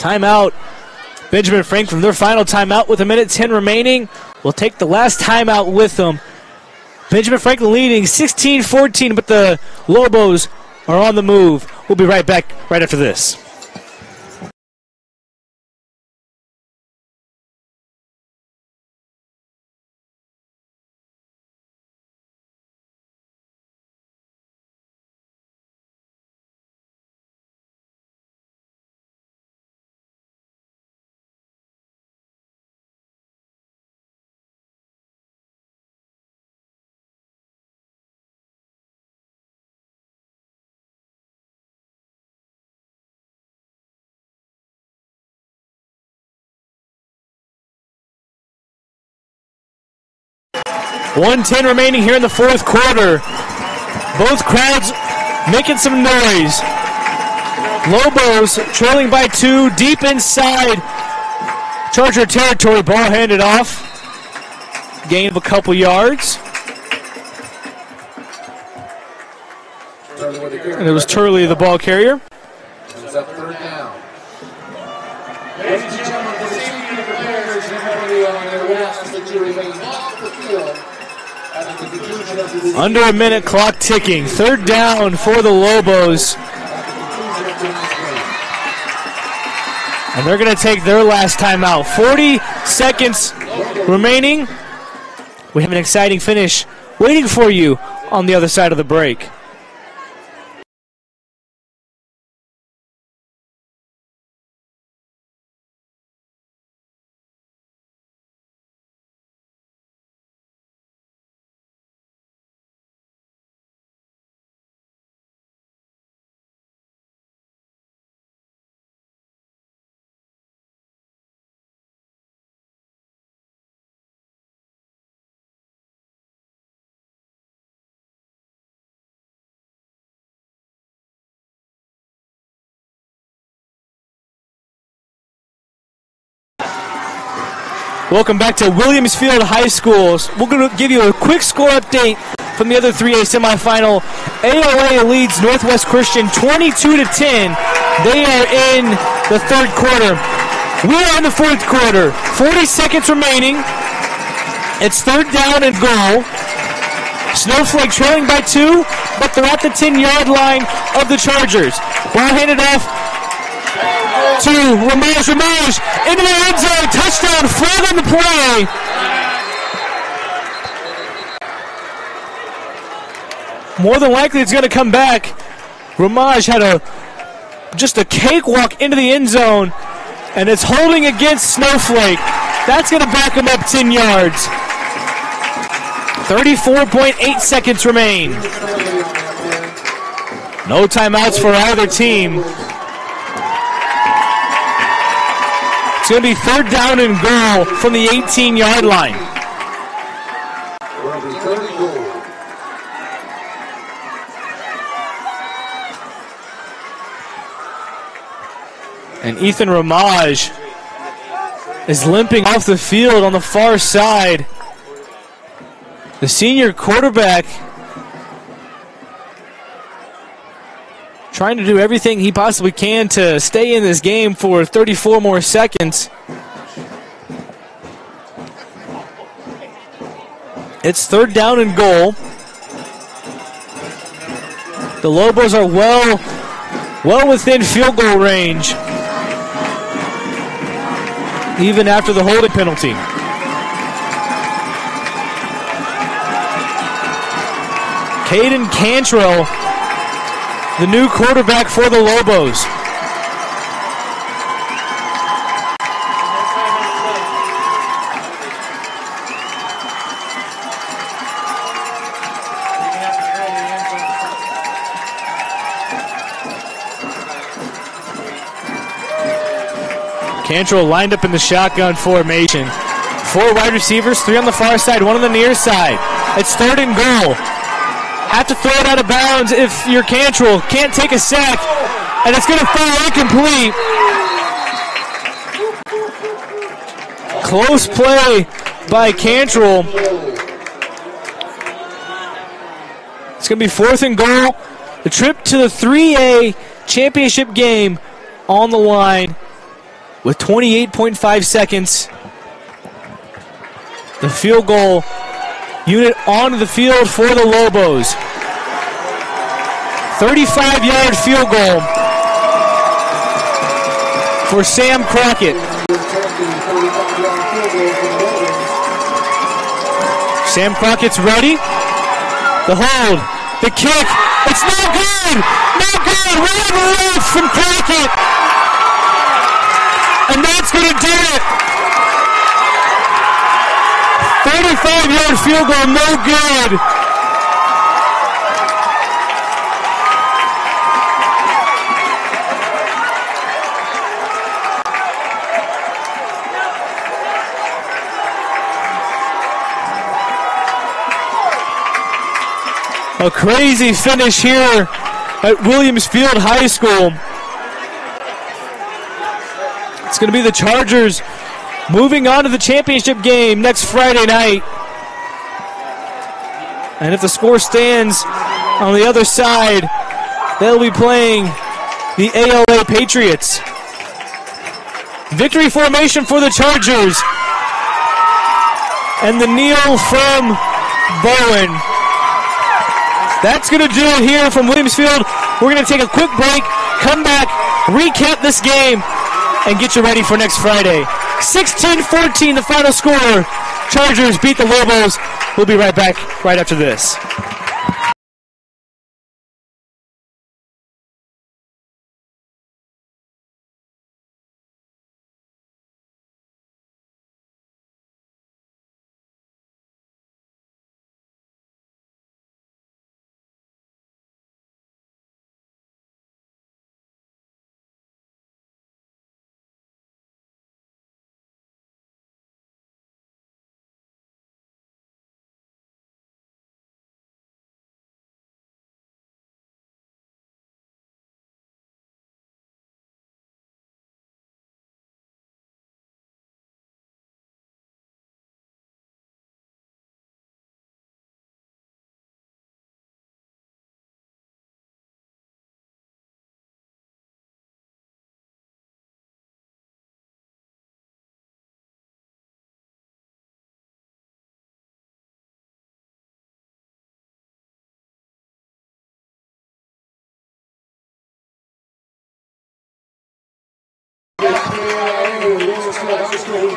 Timeout. Benjamin Franklin, their final timeout with a minute 10 remaining. Will take the last timeout with them. Benjamin Franklin leading 16 14, but the Lobos are on the move. We'll be right back right after this. One ten remaining here in the fourth quarter. Both crowds making some noise. Lobos trailing by two, deep inside Charger territory. Ball handed off. Gain of a couple yards. And it was Turley, the ball carrier. Under a minute clock ticking. Third down for the Lobos. And they're going to take their last timeout. 40 seconds remaining. We have an exciting finish waiting for you on the other side of the break. Welcome back to Williamsfield High Schools. We're going to give you a quick score update from the other 3A semifinal. ALA leads Northwest Christian 22 to 10. They are in the third quarter. We're in the fourth quarter. 40 seconds remaining. It's third down and goal. Snowflake trailing by two, but they're at the 10 yard line of the Chargers. Ball handed off to Ramage Ramage into the end zone. Touchdown, flag on the play. More than likely, it's going to come back. Ramage had a just a cakewalk into the end zone, and it's holding against Snowflake. That's going to back him up 10 yards. 34.8 seconds remain. No timeouts for either team. It's going to be third down and goal from the 18 yard line. And Ethan Ramage is limping off the field on the far side. The senior quarterback trying to do everything he possibly can to stay in this game for 34 more seconds. It's third down and goal. The Lobos are well well within field goal range even after the holding penalty. Caden Cantrell, the new quarterback for the Lobos. Cantrell lined up in the shotgun formation. Four wide receivers, three on the far side, one on the near side. It's third and goal. Have to throw it out of bounds if you're Cantrell. Can't take a sack, and it's going to fall incomplete. Close play by Cantrell. It's going to be fourth and goal. The trip to the 3A championship game on the line with 28.5 seconds. The field goal unit on the field for the Lobos. 35 yard field goal for Sam Crockett. Sam Crockett's ready. The hold. The kick. It's no good. No good. Right the left from Crockett and that's going to do it. 35 yard field goal, no good. A crazy finish here at Williamsfield High School. It's going to be the Chargers moving on to the championship game next Friday night. And if the score stands on the other side, they'll be playing the ALA Patriots. Victory formation for the Chargers. And the kneel from Bowen. That's going to do it here from Williamsfield. We're going to take a quick break, come back, recap this game, and get you ready for next Friday. 16 14, the final score. Chargers beat the Lobos. We'll be right back right after this.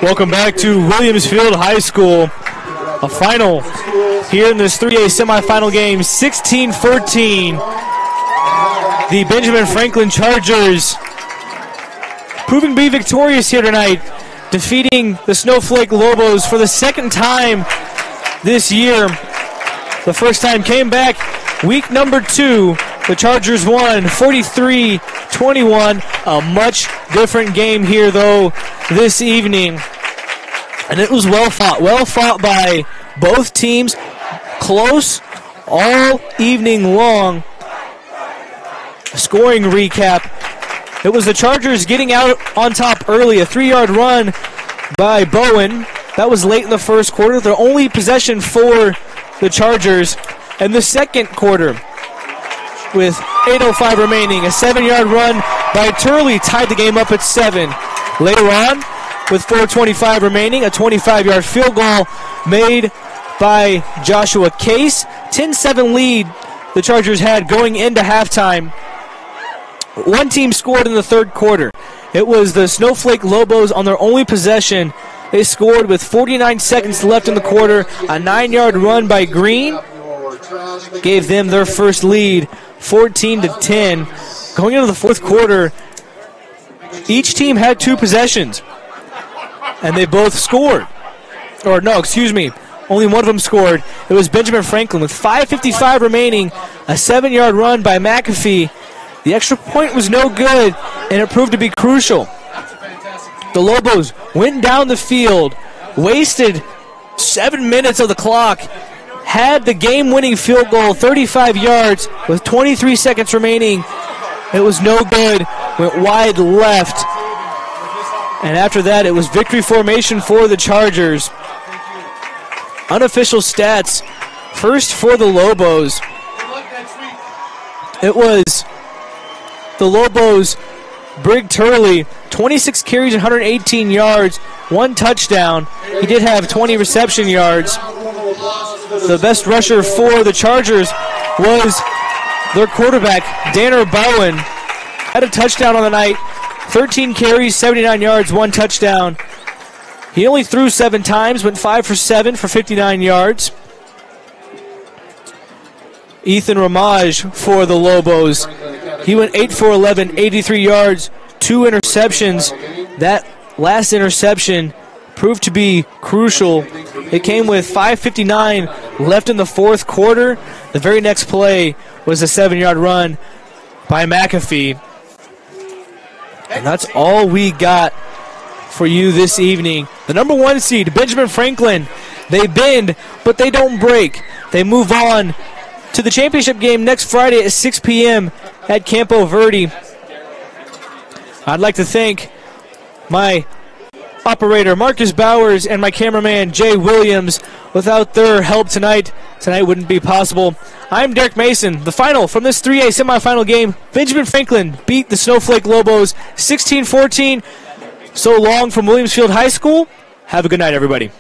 Welcome back to Williamsfield High School. A final here in this 3A semifinal game, 16 14. The Benjamin Franklin Chargers proving to be victorious here tonight, defeating the Snowflake Lobos for the second time this year. The first time came back week number two. The Chargers won 43 21. A much different game here, though, this evening. And it was well fought. Well fought by both teams. Close all evening long. Scoring recap. It was the Chargers getting out on top early. A three yard run by Bowen. That was late in the first quarter. Their only possession for the Chargers. And the second quarter, with 8.05 remaining, a seven yard run by Turley tied the game up at seven. Later on, with 4.25 remaining, a 25 yard field goal made by Joshua Case. 10 7 lead the Chargers had going into halftime. One team scored in the third quarter. It was the Snowflake Lobos on their only possession. They scored with 49 seconds left in the quarter. A nine yard run by Green gave them their first lead, 14 to 10. Going into the fourth quarter, each team had two possessions, and they both scored. Or no, excuse me, only one of them scored. It was Benjamin Franklin with 5:55 remaining, a seven-yard run by McAfee. The extra point was no good, and it proved to be crucial. The Lobos went down the field, wasted seven minutes of the clock, had the game winning field goal 35 yards with 23 seconds remaining. It was no good, went wide left. And after that, it was victory formation for the Chargers. Unofficial stats first for the Lobos. It was the Lobos, Brig Turley, 26 carries, 118 yards, one touchdown. He did have 20 reception yards. The best rusher for the Chargers was their quarterback, Danner Bowen. Had a touchdown on the night. 13 carries, 79 yards, one touchdown. He only threw seven times, went five for seven for 59 yards. Ethan Ramage for the Lobos. He went 8 for 11, 83 yards, two interceptions. That last interception proved to be crucial. It came with 5.59 left in the fourth quarter. The very next play was a seven yard run by McAfee. And that's all we got for you this evening. The number one seed, Benjamin Franklin. They bend, but they don't break. They move on to the championship game next Friday at 6 p.m. at Campo Verde. I'd like to thank my operator Marcus Bowers and my cameraman Jay Williams. Without their help tonight, tonight wouldn't be possible. I'm Derek Mason. The final from this 3A semifinal game, Benjamin Franklin beat the Snowflake Lobos 16-14. So long from Williamsfield High School. Have a good night, everybody.